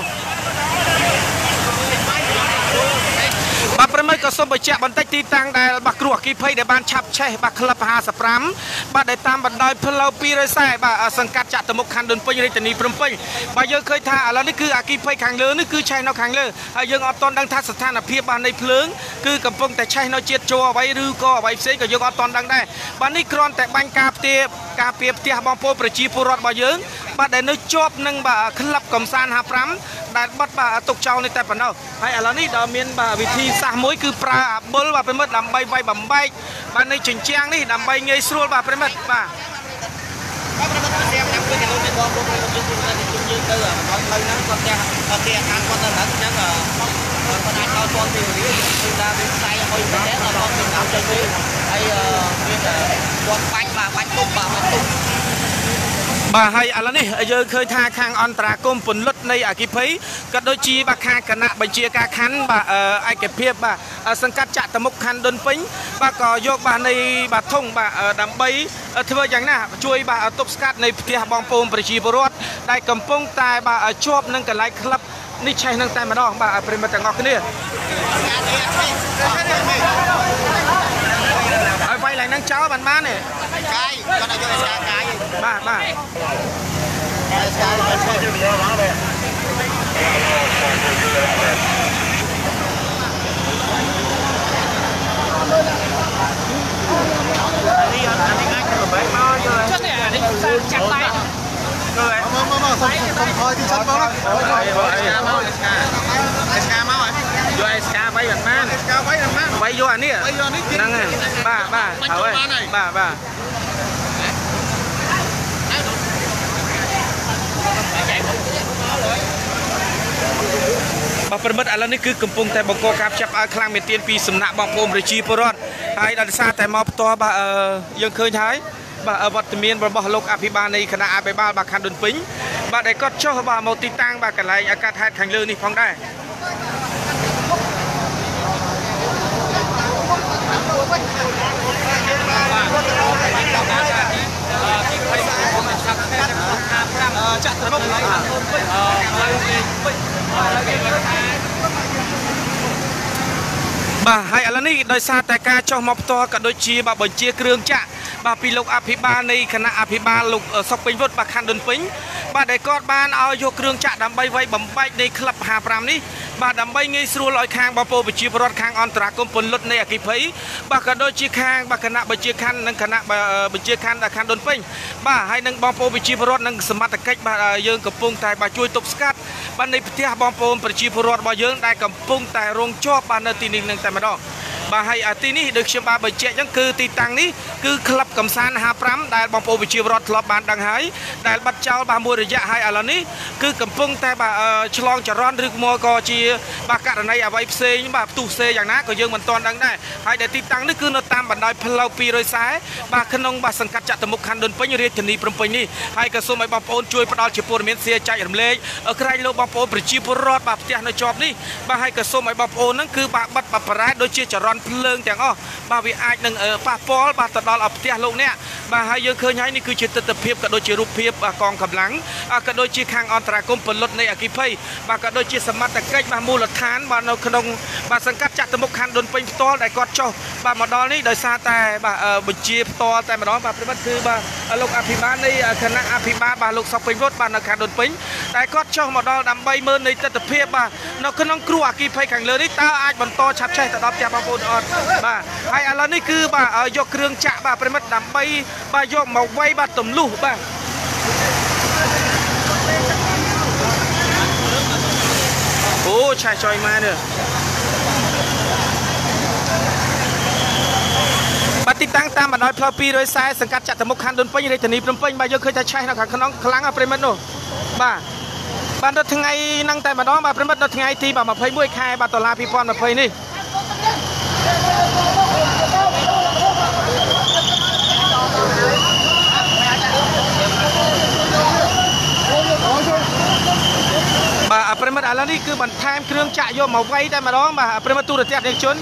បាទប្រិមិត្តក៏សូមបញ្ជាក់បន្តិចទីតាំងដែលបាក់គ្រោះអគិភ័យដែលបានឆាប់ឆេះបាទក្លឹប55បាទដែលតាមបណ្ដោយផ្លូវ240បាទសង្កាត់ចតុមុខខណ្ឌដុនពេញរាជធានីភ្នំពេញបាទយើងឃើញថាឥឡូវនេះគឺអគិភ័យខាងលើនេះគឺឆេះនៅខាងលើហើយយើងអត់ទាន់ដឹងថាស្ថានភាពបាទនៃភ្លើងគឺកំពុងតែឆេះនៅជាតិជោអ្វីឬក៏អ្វីផ្សេងក៏យើងអត់ទាន់ដឹងដែរបាទនេះគ្រាន់តែបាញ់ការផ្ទះការពារផ្ទះបងប្អូនប្រជាពលរដ្ឋរបស់យើងបាទដែលនៅជាប់នឹងបាទក្លឹបកំសាន្ត55 ដែលបិទបាទទុកចោលនេះតែប៉ុណ្ណោះហើយឥឡូវនេះដល់មានបាទវិធីសាស្ត្រមួយគឺប្រើអាបុលបាទប្រិមិត្តដើម្បីវាយបំបែកបាទនៃជញ្ជាំងនេះដើម្បីងាយស្រួលបាទប្រិមិត្តបាទបាទប្រិមិត្តស្រាប់តាមគឺគេលោកនេះបងប្អូនលោកយើងគឺទៅជុំយើងទៅបណ្ដោយផ្លូវហ្នឹងគាត់ផ្ទះផ្ទះអាខាងគាត់នៅហ្នឹងអញ្ចឹងគាត់អាចដល់ទាន់ពេលវេលាគឺថាវាផ្សាយឲ្យទៅដែរដល់ទាន់ពេលដល់ចេញវិញហើយមានគាត់បាច់បាទបាច់ទុំបាទបាច់ទុំ បាទហើយឥឡូវនេះយើងឃើញថាខាងអន្តរាគមពន្លត់នៃអគិភ័យក៏ដូចជាបាទខាងគណៈបញ្ជាការខណ្ឌបាទឯកភាពបាទសង្កាត់ចតុមុខខណ្ឌដុនពេញបាទក៏យកបាទនៃបាទធុងបាទដើម្បីធ្វើយ៉ាងណាជួយបាទទប់ស្កាត់នៃផ្ទះបងប្អូនប្រជាពលរដ្ឋដែលកំពុងតែបាទជាប់នឹងកន្លែងក្លឹបនេះឆេះនឹងតែម្ដងបាទប្រិមិត្តទាំងអស់គ្នា ហើយវាយឡើងនឹងចោលបានបានទេកាយគាត់ឲ្យយកអេសកាកាយបាទបាទអេសកាគាត់ចូលទៅយកមកទេនេះអានេះអាចទៅបែកមកយកចុះនេះអានេះចាក់បែក rồi មកមកមកសុំសុំថយទីឆាត់មកអីអីមកអេសកាអេសកាមកយ កអេសកាវាយមិនបានអេសកាវាយមិនបានវាយយកអានេះវាយយកនេះហ្នឹងហើយបាទបាទហើយបាទបាទបាទប្រិមិត្តឥឡូវនេះគឺកំពុងតែបង្កការចាប់ឲ្យខ្លាំងមែនទែនពីសំណាក់បងប្អូនប្រជាពលរដ្ឋហើយដោយសារតែមកផ្ទាល់បាទយើងឃើញហើយបាទវត្តមានរបស់លោកអភិបាលនៃគណៈអភិបាលបាទខណ្ឌដុនពេញបាទដែលគាត់ចុះបាទមកទីតាំងបាទកន្លែងអាកាសហេតុខាងលើនេះផងដែរ ចាក់ត្រឹមអឺបាទហើយឥឡូវនេះដោយសារតែការចុះមកផ្ទាល់ក៏ដូចជាបាទបញ្ជាគ្រឿងចាក់បាទពីលោកអភិបាលនៃគណៈអភិបាលលោកសុកពេញវុឌ្ឍបាទខណ្ឌដុនពេញបាទដែលគាត់បានឲ្យយកគ្រឿងចាក់ដើម្បីវាយបំបែកនៃក្លឹប55នេះ បាទដើម្បីងាយស្រួលឲ្យខាងបងប្អូនប្រជាពលរដ្ឋខាងអន្តរាគមពន្លត់នៃអគិភ័យបាទក៏ដូចជាខាងបាទគណៈបញ្ជាខណ្ឌនិងគណៈបញ្ជាខណ្ឌខណ្ឌដុនពេញបាទហើយនឹងបងប្អូនប្រជាពលរដ្ឋនិងសមត្ថកិច្ចបាទយើងកំពុងតែបាទជួយទប់ស្កាត់បាទនៃផ្ទះបងប្អូនប្រជាពលរដ្ឋរបស់យើងដែលកំពុងតែរងជាប់បាទនៅទីនេះនឹងតែម្ដង បាទហើយទីនេះដូចខ្ញុំបានបញ្ជាក់អញ្ចឹងគឺទីតាំងនេះគឺក្លឹបកំសាន្ត55ដែលបងប្អូនវិជាវរដ្ឋធ្លាប់បានដឹងហើយដែលបាត់ចោលបាទមួយរយៈហើយឥឡូវនេះគឺកំពុងតែបាទឆ្លងចរន្តឬមកក៏ជាបាទករណីអ្វីផ្សេងបាទផ្ទុះផ្សេងយ៉ាងណាក៏យើងមិនទាន់ដឹងដែរហើយដែលទីតាំងនេះគឺនៅតាមបណ្ដោយផ្លូវ240បាទក្នុងបាទសង្កាត់ចតុមុខខណ្ឌដុនពេញរាជធានីភ្នំពេញនេះហើយក៏សូមឲ្យបងប្អូនជួយផ្ដល់ជាព័ត៌មាន share ចែករំលែកក្រែងលោកបងប្អូនប្រជាពលរដ្ឋបាទផ្ទះនៅជាប់នេះបាទហើយក៏សូមឲ្យបងប្អូនហ្នឹងគឺបាទបិទបប្រែដូចជាចរន្តភ្លើងទាំងអស់បាទវាអាចនឹងប៉ះពាល់បាទទៅដល់អផ្ទះលោកអ្នកបាទហើយយើងឃើញហើយនេះគឺជាទស្សនវិជ្ជាក៏ដូចជារូបភាពកងកម្លាំងក៏ដូចជាខាងអន្តរាគមពលុតនៃអគិភ័យបាទក៏ដូចជាសមត្ថកិច្ចបាទមូលដ្ឋានបាទនៅក្នុងបាទសង្កាត់ចាក់តមុខខណ្ឌដុនពេញផ្ទាល់ដែលគាត់ចុះបាទមកដល់នេះដោយសារតែបាទបញ្ជាផ្ទាល់តែម្ដងបាទប្រិមិត្តគឺបាទលោកអភិបាលនៃគណៈអភិបាលបាទលោកសុកពេញវុតបាទនៅខណ្ឌដុនពេញតែគាត់ចុះមកដល់ដើម្បីមើលនៃទស្សនវិជ្ជាបាទនៅក្នុងគ្រោះអគិភ័យខាងលើនេះតើអាចបន្តឆាប់ឆេះទៅដល់ផ្ទះបងប្អូនអត់បាទហើយឥឡូវនេះគឺបាទយកគ្រឿងចាក់បាទប្រិមិត្តដើម្បីបាទយកមកវាយបាទទម្លុះបាទអូឆេះចុយម៉ែនេះបាទទីតាំងតាមបណ្ដោយផ្លូវ240សង្កាត់ចតុមុខខណ្ឌដុនពេញរាជធានីភ្នំពេញបាទយើងឃើញថាឆេះនៅខាងក្នុងខ្លាំងប្រិមិត្តនោះបាទបាទនៅថ្ងៃហ្នឹងតែម្ដងបាទប្រិមិត្តនៅថ្ងៃទី21ខែបាទដុល្លារ2020នេះ បាទប្រិមិត្តឥឡូវនេះគឺបន្ថែមគ្រឿងចាក់យកមកវាយតែម្ដងបាទប្រិមិត្តទូរទស្សន៍នេះជន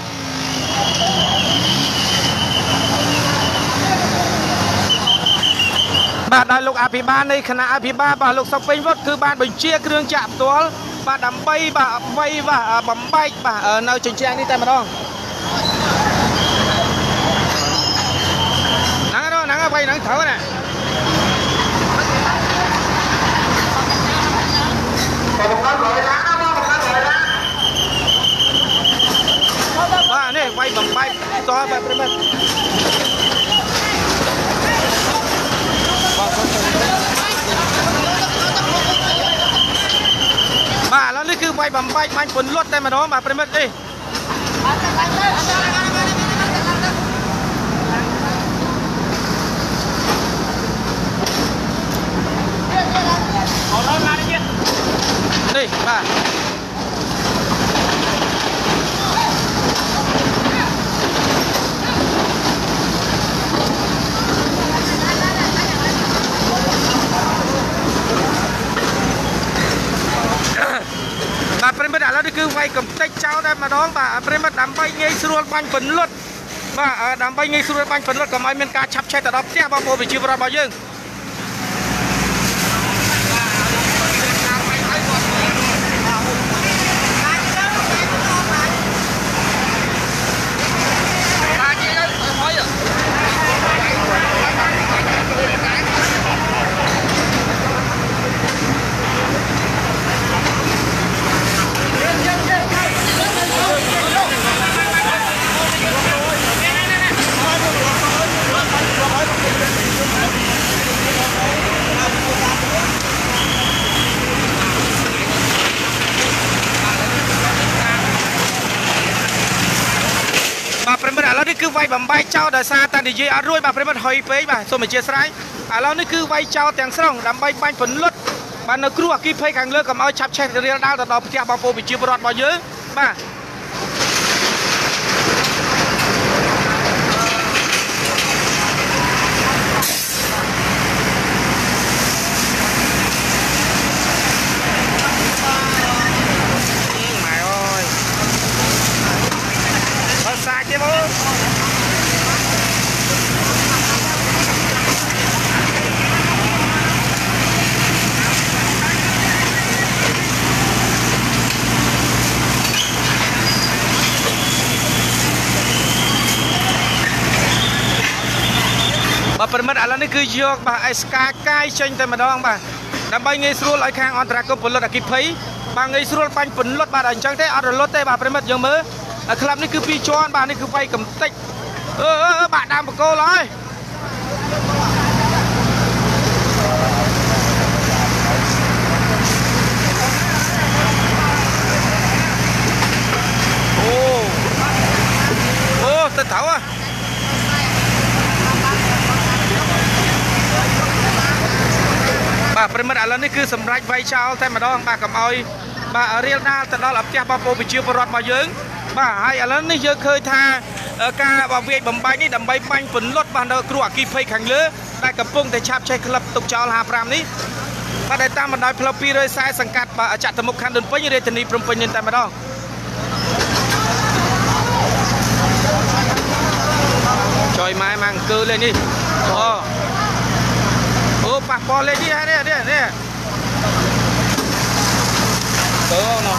បាទដោយលោកអភិបាលនៃគណៈអភិបាលបាទលោកសុកពេញវុតគឺបានបញ្ជាគ្រឿងចាក់ផ្ទាល់បាទដើម្បីបាទវាយបាទបំបែកបាទនៅជញ្ជាំងនេះតែម្ដង ហ្នឹងហ្នឹងហ្នឹងវាយហ្នឹងត្រូវណាបាទនេះវាយបំបែកតបាទប្រិមិត្តបាទឥឡូវ នេះគឺវាយបំបែកបាញ់ពន្លត់តែម្ដងបាទប្រិមិត្តនេះនេះបាទបាទប្រិមិត្តឥឡូវនេះគឺវាយកំតិចចោលតែម្ដងបាទប្រិមិត្តដើម្បីងាយស្រួលបាញ់ពន្លត់បាទដើម្បីងាយស្រួលបាញ់ពន្លត់កុំឲ្យមានការឆាប់ឆេះទៅដល់ផ្ទះបងប្អូនប្រជាពលរដ្ឋរបស់យើងបាទប្រិមិត្តឥឡូ វនេះគឺវាយបំបែកចោលដោយសារតែនិយាយអត់រួចបាទប្រិមិត្តហុយពេកបាទសូមអធិស្ឋានឥឡូវនេះគឺវាយចោលទាំងស្រុងដើម្បីបាញ់ពន្លត់បាទនៅគ្រោះអគិភ័យខាងលើកុំឲ្យឆាប់ឆេះរៀលដាល់ទៅដល់ផ្ទះបងប្អូនប្រជាពលរដ្ឋរបស់យើងបាទម៉ែអើយបើសាច់ទេបង បាទប្រិមិត្តឥឡូវនេះគឺយកបាទអេសកាកាយចេញតែម្ដងបាទដើម្បីងាយស្រួលឲ្យខាងអន្តរាគមពលុតអគិភ័យបាទងាយស្រួលបាញ់ពន្លត់បាទអញ្ចឹងទេអត់រលត់ទេបាទប្រិមិត្តយើងមើលក្លាប់នេះគឺពីរជាន់បាទនេះគឺវាយកំតិចអឺអឺបាក់ដើមបកគោលហើយអូអូទៅត្រូវហ៎ បាទប្រិមិត្តឥឡូវនេះគឺសម្រាប់វាយចោលតែម្ដងបាទកុំឲ្យបាទរៀលដាលទៅដល់អផ្ទះបងប្អូនប្រជាពលរដ្ឋរបស់យើង បាទហើយឥឡូវនេះយើងឃើញថាការបវាយបំបែកនេះដើម្បីបាញ់ពន្លត់បាទនៅគ្រោះអគិភ័យខាងលើដែលកំពុងតែឆាបឆេះក្លឹបទុកចោល55នេះបាទដែលតាមបណ្ដោយផ្លូវ240សង្កាត់បាទចតុមុខខណ្ឌដុនពេញរាជធានីភ្នំពេញនេះតែម្ដងអង្គើលេងនេះអូអូ ប៉ះពាល់លេងនេះហើយនេះនេះនេះទៅណោះ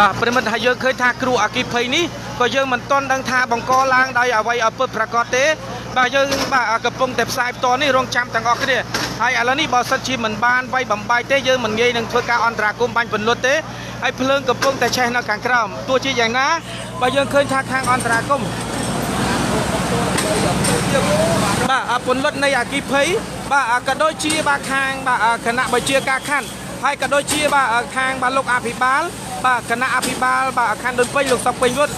បាទប្រិមិត្តហើយយើងឃើញថាគ្រូអគិភ័យនេះក៏យើងមិនទាន់ដឹងថាបង្កឡើងដោយអ្វីឲ្យពិតប្រាកដទេបាទយើងបាទកំពុងតែផ្សាយផ្ទាល់នេះរងចាំទាំងអស់គ្នា ហើយឥឡូវនេះបើសិនជាមិនបានវាយបំបាយទេយើងមិនងាយនឹងធ្វើការអន្តរាគមបាញ់ពន្លត់ទេហើយភ្លើងកំពុងតែឆេះនៅខាងក្រោមទោះជាយ៉ាងណាបើយើងឃើញថាខាងអន្តរាគមបាទពន្លត់នៃអគិភ័យបាទក៏ដូចជាបាទខាងបាទគណៈបជាការខណ្ឌហើយក៏ដូចជាបាទខាងបាទលោកអភិបាលបាទគណៈអភិបាលបាទខណ្ឌដូនពេញលោកសុកពេញវុឌ្ឍ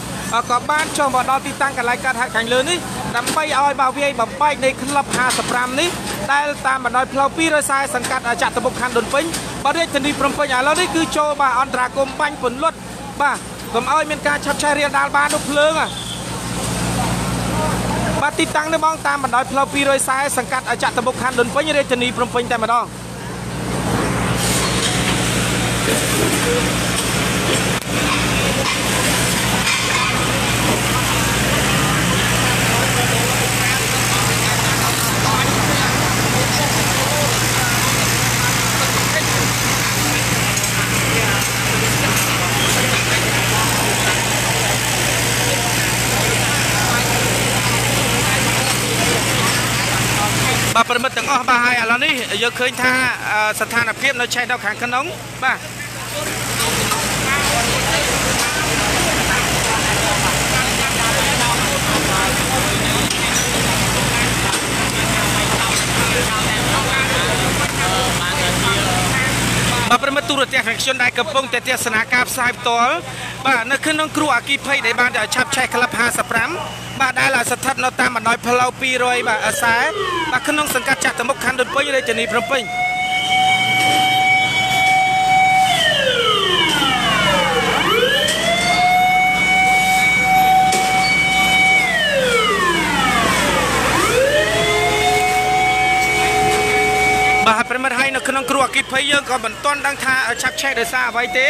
ក៏បានចុះមកដល់ទីតាំងកន្លែងកាត់ហេតុខាងលើនេះដើម្បីឲ្យបាវាយបំបែកនៃក្លឹប55នេះដែលតាមបណ្ដោយផ្លូវ240សង្កាត់ចតុមុខខណ្ឌដូនពេញបាទរាជធានីភ្នំពេញឥឡូវនេះគឺចូលបាទអន្តរាគមបាញ់ពន្លត់បាទកុំឲ្យមានការឆាប់ឆេះរៀលដាល់បាននោះភ្លើងបាទទីតាំងនេះបងតាមបណ្ដោយផ្លូវ240សង្កាត់ចតុមុខខណ្ឌដូនពេញរាជធានីភ្នំពេញតែម្ដងបាទប្រិមិត្តទាំង អស់បាទហើយឥឡូវនេះយើងឃើញថាស្ថានភាពនៅឆេះនៅខាងក្នុងបាទបាទប្រិមិត្តទូរទស្សន៍ខ្ញុំដែលកំពុងតែទស្សនាការផ្សាយផ្ទាល់បាទនៅក្នុងគ្រូអគិភ័យដែលបានឆាប់ឆេះក្លឹប55 បាទដែលស្ថិតនៅតាមបណ្ដោយផ្លូវ200បាទអសាបាទក្នុងសង្កាត់ចាក់តមុខខណ្ឌដូនពេញរាជធានីភ្នំពេញបាទប្រិមិត្តហើយនៅក្នុងគ្រូអគិភ័យយើងក៏មិនទាន់ដឹងថាឆាប់ឆេះដោយសារអ្វីទេ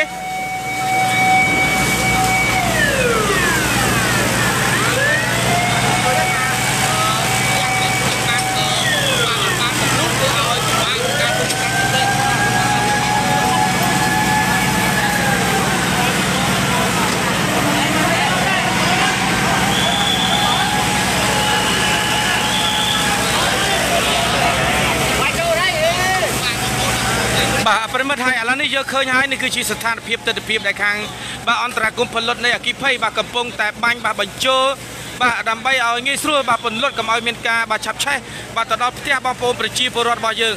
បាទប្រិមិត្តហើយឥឡូវនេះយើងឃើញហើយនេះគឺជាស្ថានភាពទស្សនវិជ្ជាដែលខាងបាទអន្តរាគមផលិតនៃអគិភ័យបាទកំពុងតែបាញ់បាទបញ្ជោបាទដើម្បីឲ្យងាយស្រួលបាទពន្លត់កុំឲ្យមានការបាទឆាប់ឆេះបាទទៅដល់ផ្ទះបងប្អូនប្រជាពលរដ្ឋរបស់យើង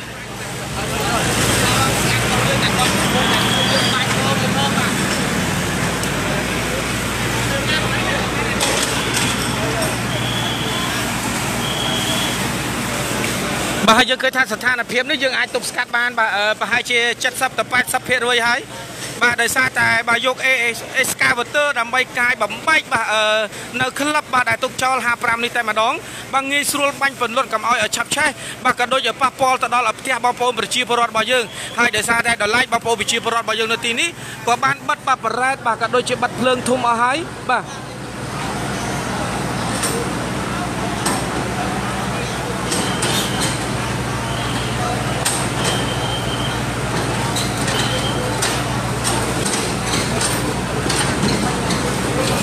បាទយើងឃើញថាស្ថានភាពនេះយើងអាចទប់ស្កាត់បានបាទប្រហែលជា70ទៅ80%ហើយបាទដោយសារតែបាទយក excavator ដើម្បីកាយបំបែកបាទនៅក្លឹបបាទដែលទុកចោល55នេះតែម្ដងបាទងាយស្រួលបាញ់ពន្លត់កុំឲ្យឆាប់ឆេះបាទក៏ដូចឲ្យប៉ះពាល់ទៅដល់ផ្ទះបងប្អូនប្រជាពលរដ្ឋរបស់យើងហើយដោយសារតែដល់ឡែកបងប្អូនប្រជាពលរដ្ឋរបស់យើងនៅទីនេះក៏បានបិទបាទបរ៉ែតបាទក៏ដូចជាបិទភ្លើងធំអស់ហើយបាទ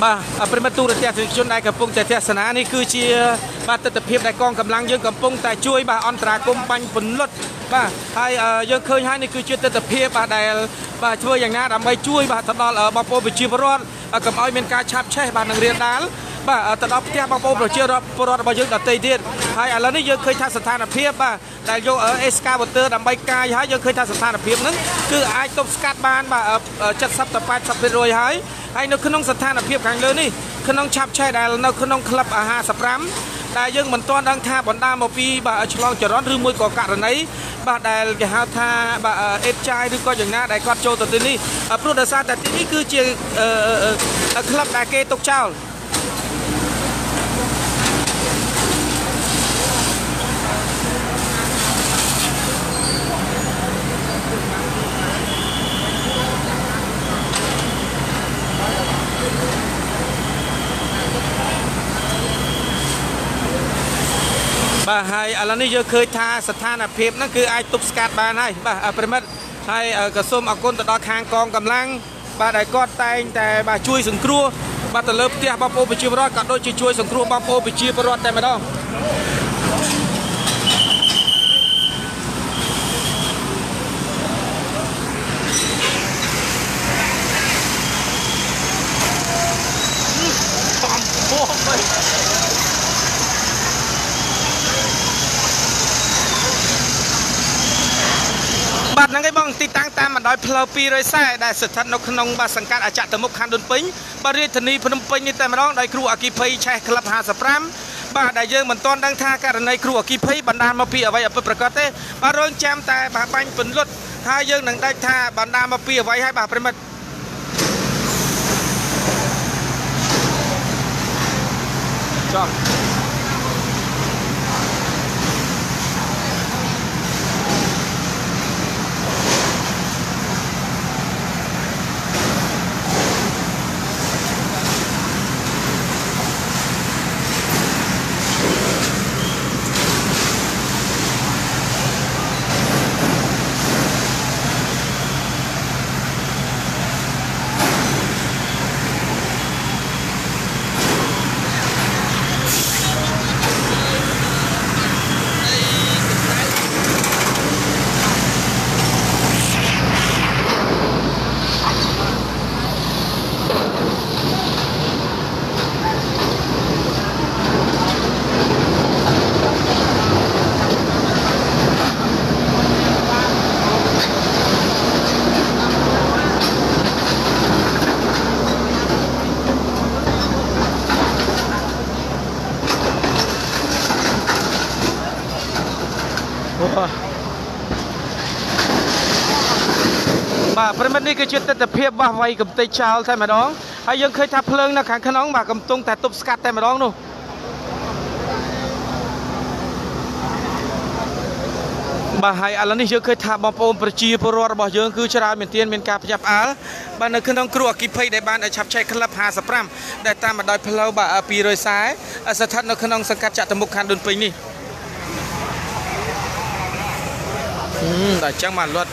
បាទប្រិមត្តទូរទស្សនិកជនដែលកំពុងតែទស្សនានេះគឺជាបាទទស្សនវិជ្ជាដែលកងកម្លាំងយើងកំពុងតែជួយបាទអន្តរាគមបាញ់ពន្លត់បាទហើយយើងឃើញហើយនេះគឺជាទស្សនវិជ្ជាបាទដែលបាទធ្វើយ៉ាងណាដើម្បីជួយបាទទៅដល់បងប្អូនប្រជាពលរដ្ឋកុំឲ្យមានការឆាបឆេះបាទនឹងរៀនដាលបាទទៅដល់ផ្ទះបងប្អូនប្រជាពលរដ្ឋរបស់យើងដទៃទៀតហើយឥឡូវនេះយើងឃើញថាស្ថានភាពបាទដែលយកអេសកាវ៉ូទ័រដើម្បីកាយហើយយើងឃើញថាស្ថានភាពហ្នឹងគឺអាចទប់ស្កាត់បានបាទ70ទៅ80%ហើយ ហើយនៅក្នុងស្ថានភាពខាងលើនេះក្នុងឆាប់ឆេះដែលនៅក្នុងក្លឹបអាហារ55 ដែលយើងមិនទាន់ដឹងថាបណ្ដាមកពីបាទឆ្លងចរន្តឬមួយក៏ករណីបាទដែលគេហៅថាបាទអេតចាយឬក៏យ៉ាងណាដែលគាត់ចូលទៅទីនេះព្រោះដោយសារតែទីនេះគឺជាក្លឹបដែលគេទុកចោល បាទហើយឥឡូវនេះយើងឃើញថាស្ថានភាពហ្នឹងគឺអាចទប់ស្កាត់បានហើយបាទអ่าប្រិមិត្តហើយក៏សូមអរគុណទៅដល់ខាងកងកម្លាំងបាទដែលគាត់តែងតែបាទជួយសង្គ្រោះបាទទៅលើផ្ទះបងប្អូនប្រជាពលរដ្ឋក៏ដូចជាជួយសង្គ្រោះបងប្អូនប្រជាពលរដ្ឋតែម្ដងបំពោះវិញបាទ ហ្នឹងហើយបងទីតាំងតាមបណ្ដោយផ្លូវ240ដែលស្ថិតនៅក្នុងបាទសង្កាត់អចតមុខខណ្ឌដូនពេញបាទរាជធានីភ្នំពេញនេះតែម្ដងដោយគ្រូអគិភ័យឆេះក្លឹប55បាទដែលយើងមិនទាន់ដឹងថាករណីគ្រូអគិភ័យបណ្ដាលមកពីអ្វីអពិតប្រកបទេបាទរងចាំតែបាទបាញ់ពន្លត់ហើយយើងនឹងដាច់ថាបណ្ដាលមកពីអ្វីហើយបាទប្រិមិត្តចុះ មិត្តនេះគឺជាទស្សនភាពបោះវៃកំទេចចោលតែម្ដងហើយយើងឃើញថាភ្លើងនៅខាងក្នុងបាទកំពុងតែទប់ស្កាត់តែម្ដងនោះបាទហើយឥឡូវនេះយើងឃើញថាបងប្អូនប្រជាពលរដ្ឋរបស់យើងគឺច្រើនមែនទែនមានការប្រញាប់ផ្អើលបាទនៅក្នុងគ្រូអគិភ័យដែលបានឆាប់ឆែកក្លឹប55ដែលតាមបណ្ដោយផ្លូវបាទ240ស្ថិតនៅក្នុងសង្កាត់ចតុមុខខណ្ឌដូនពេញនេះហឹមដល់អញ្ចឹងមកលត់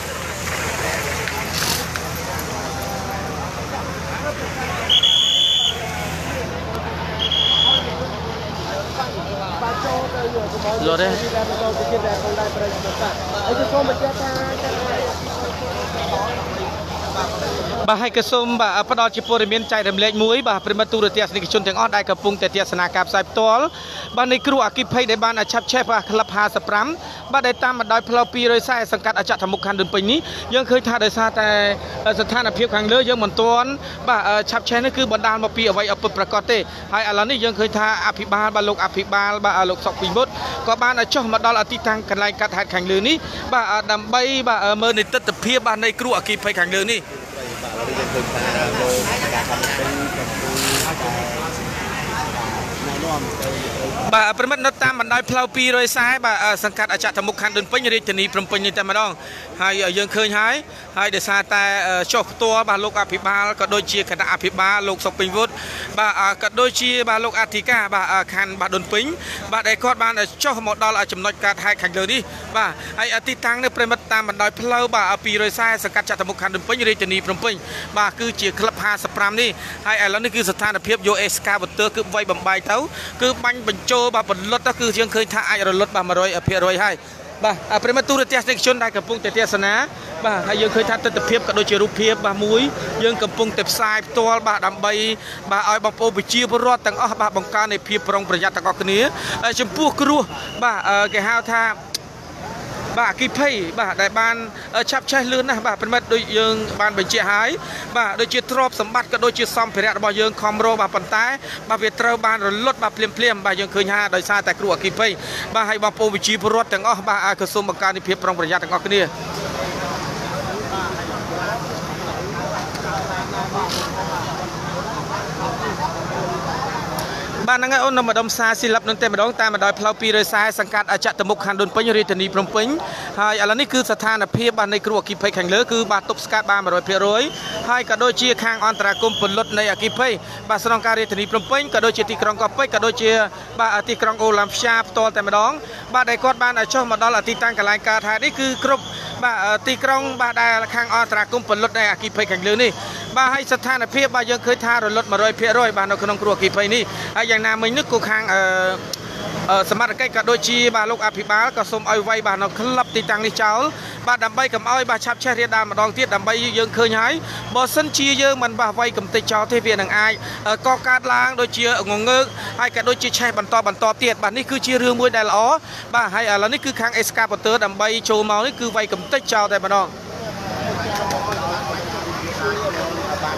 លត់ទេហើយសូមបញ្ជាក់ថា បាទហើយក៏សូមបាទផ្ដល់ជាព័ត៌មានចែករំលែកមួយបាទប្រិមត្តទូរទស្សនិកជនទាំងអស់ដែលកំពុងតែទស្សនាការផ្សាយផ្ទាល់បាទនៃគ្រូអគិភ័យដែលបានឆាប់ឆេះបាទក្លឹប55បាទដែលតាមបណ្ដោយផ្លូវ240សង្កាត់អចតមុខខណ្ឌដូនពេញនេះយើងឃើញថាដោយសារតែស្ថានភាពខាងលើយើងមិនទាន់បាទឆាប់ឆេះនេះគឺបណ្ដាលមកពីអ្វីអពិតប្រាកដទេហើយឥឡូវនេះយើងឃើញថាអភិបាលបាទលោកអភិបាលបាទលោកសុកពីមុតក៏បានចុះមកដល់អតិតាំងកន្លែងកាត់ហេតុខាងលើនេះបាទដើម្បីបាទមើលនីតិដ្ឋភាពបាទនៃគ្រូអគិភ័យខាងលើនេះ បាទយើងឃើញថាលោកការខំពេញក៏គឺណែនាំទៅ បាទប្រិមិត្តនៅតាមបណ្ដោយផ្លូវ240បាទសង្កាត់អចតមុខខណ្ឌដូនពេញរាជធានីភ្នំពេញនេះតែម្ដងហើយយើងឃើញហើយហើយដោយសារតែចុះផ្ទាល់បាទលោកអភិបាលក៏ដូចជាគណៈអភិបាលលោកសុកពេញវុឌ្ឍបាទក៏ដូចជាបាទលោកអធិការបាទខណ្ឌបាទដូនពេញបាទដែលគាត់បានចុះមកដល់ចំណុចកាត់ហែកខាងលើនេះបាទហើយទីតាំងនេះប្រិមិត្តតាមបណ្ដោយផ្លូវបាទ240សង្កាត់ចតុមុខខណ្ឌដូនពេញរាជធានីភ្នំពេញបាទគឺជាក្លឹប55នេះហើយឥឡូវនេះគឺស្ថានភាពយកអេស្កាវ៉ាទ័រគឺវាយបំបាយទៅគឺបាញ់បញ្ចូលបាទពលលត់ទៅគឺយើងឃើញថាអាចរលត់បាទ100%ហើយបាទប្រិមត្តទូរទស្សនិកជនដែលកំពុងតែទស្សនាបាទហើយយើងឃើញថាទស្សនវិជ្ជាក៏ដូចជារូបភាពបាទមួយយើងកំពុងតែផ្សាយផ្ទាល់បាទដើម្បីបាទឲ្យបងប្អូនប្រជាពលរដ្ឋទាំងអស់បាទបង្កើននៃភាពប្រុងប្រយ័ត្នទាំងអស់គ្នាចំពោះគ្រោះបាទគេហៅថា បាទអគិភ័យបាទដែលបានឆាប់ឆេះលឿនណាស់បាទប្រិមិត្តដូចយើងបានបញ្ជាក់ហើយបាទដូចជាទ្រព្យសម្បត្តិក៏ដូចជាសម្ភារៈរបស់យើងខំរបាទប៉ុន្តែបាទវាត្រូវបានរលត់បាទភ្លាមភ្លាមបាទយើងឃើញថាដោយសារតែគ្រោះអគិភ័យបាទហើយបងប្អូនវិជាពលរដ្ឋទាំងអស់បាទក្រសួងបង្ការនិភាពប្រុងប្រយ័ត្នទាំងអស់គ្នាប បាទហ្នឹងហើយអូននៅម្ដុំសាស៊ីឡាប់នឹងតែម្ដងតាមបណ្ដោយផ្លូវ240សង្កាត់អចតមុខខណ្ឌដូនពេញរាជធានីភ្នំពេញហើយឥឡូវនេះគឺស្ថានភាពបាទនៃគ្រោះអគ្គិភ័យខាងលើគឺបាទទប់ស្កាត់បាន100%ហើយក៏ដូចជាខាងអន្តរាគមន៍ពលុតនៃអគ្គិភ័យបាទស្នងការរាជធានីភ្នំពេញក៏ដូចជាទីក្រុងកោះពេជ្រក៏ដូចជាបាទទីក្រុងអូឡាំផ្សាផ្ទាល់តែម្ដង បាទដែលគាត់បានចុះមកដល់ទីតាំងកន្លែងកើតហេតុនេះគឺគ្រប់បាទទីក្រុងបាទដែលខាងអន្តរាគមន៍ពលុតនៃអគ្គិភ័យខាងលើនេះបាទហើយស្ថានភាពបាទយើងឃើញថារលត់100%បាទនៅក្នុងគ្រោះអគ្គិភ័យនេះហើយយ៉ាងណាមិញនេះក៏ខាងអឺសមត្ថកិច្ចក៏ដូចជាបាទលោកអភិបាលក៏សូមឲ្យវាយបាទនៅក្លឹបទីតាំងនេះចោលបាទដើម្បីកុំឲ្យបាទឆាប់ឆេះរាលដាលម្ដងទៀតដើម្បីយើងឃើញហើយបើសិនជាយើងមិនបាទវាយកំទេចចោលទេវានឹងអាចកកើតឡើងដូចជាងងើកហើយក៏ដូចជាឆេះបន្តបន្តទៀតបាទនេះគឺជារឿងមួយដែលល្អបាទហើយឥឡូវនេះគឺខាង excavator ដើម្បីចូលមកនេះគឺវាយកំទេចចោលតែម្ដង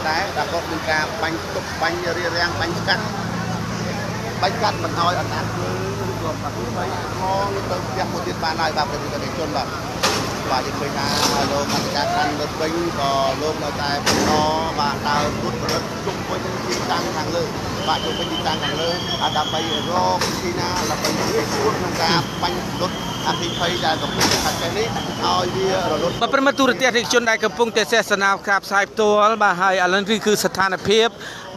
បានដែរតែគាត់មានការបាញ់ទប់បាញ់រារាំងបាញ់ស្កាត់បាញ់កាត់មិនឲ្យអត់ដាក់ធ្វើឬក៏បាត់ទៅផងទៅផ្ទះមួយទៀតបានហើយបាទប្រជាជនបាទបាទយើងឃើញថាលោកអធិការខណ្ឌលើវិញក៏លោកនៅតែបន្តបាទដើរពុតបរិទ្ធជុំវិញទីតាំងខាងលើបាទជុំវិញទីតាំងខាងលើដើម្បីរកទីណាដើម្បីជួយក្នុងការបាញ់លុត អភិភ័យដែលកំពុងខាត់ចេះនេះឲ្យវារលត់បាទប្រិមត្តទូរទស្សនិកជនដែលកំពុងតែទេសនាការផ្សាយផ្ទាល់បាទហើយឥឡូវនេះគឺស្ថានភាព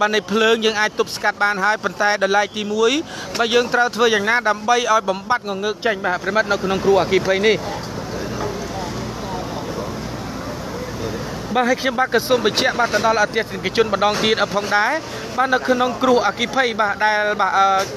បាទនៃភ្លើងយើងអាចទប់ស្កាត់បានហើយប៉ុន្តែដល់ឡែកទី1បាទយើងត្រូវធ្វើយ៉ាងណាដើម្បីឲ្យបំបត្តិងងើកចេញបាទប្រិមត្តនៅក្នុងគ្រូអគិភ័យនេះ បាទហើយខ្ញុំបាទក៏សូមបញ្ជាក់បាទទៅដល់អតិថិជនម្ដងទៀតផងដែរបាទនៅក្នុងគ្រោះអគិភ័យបាទដែលបាទ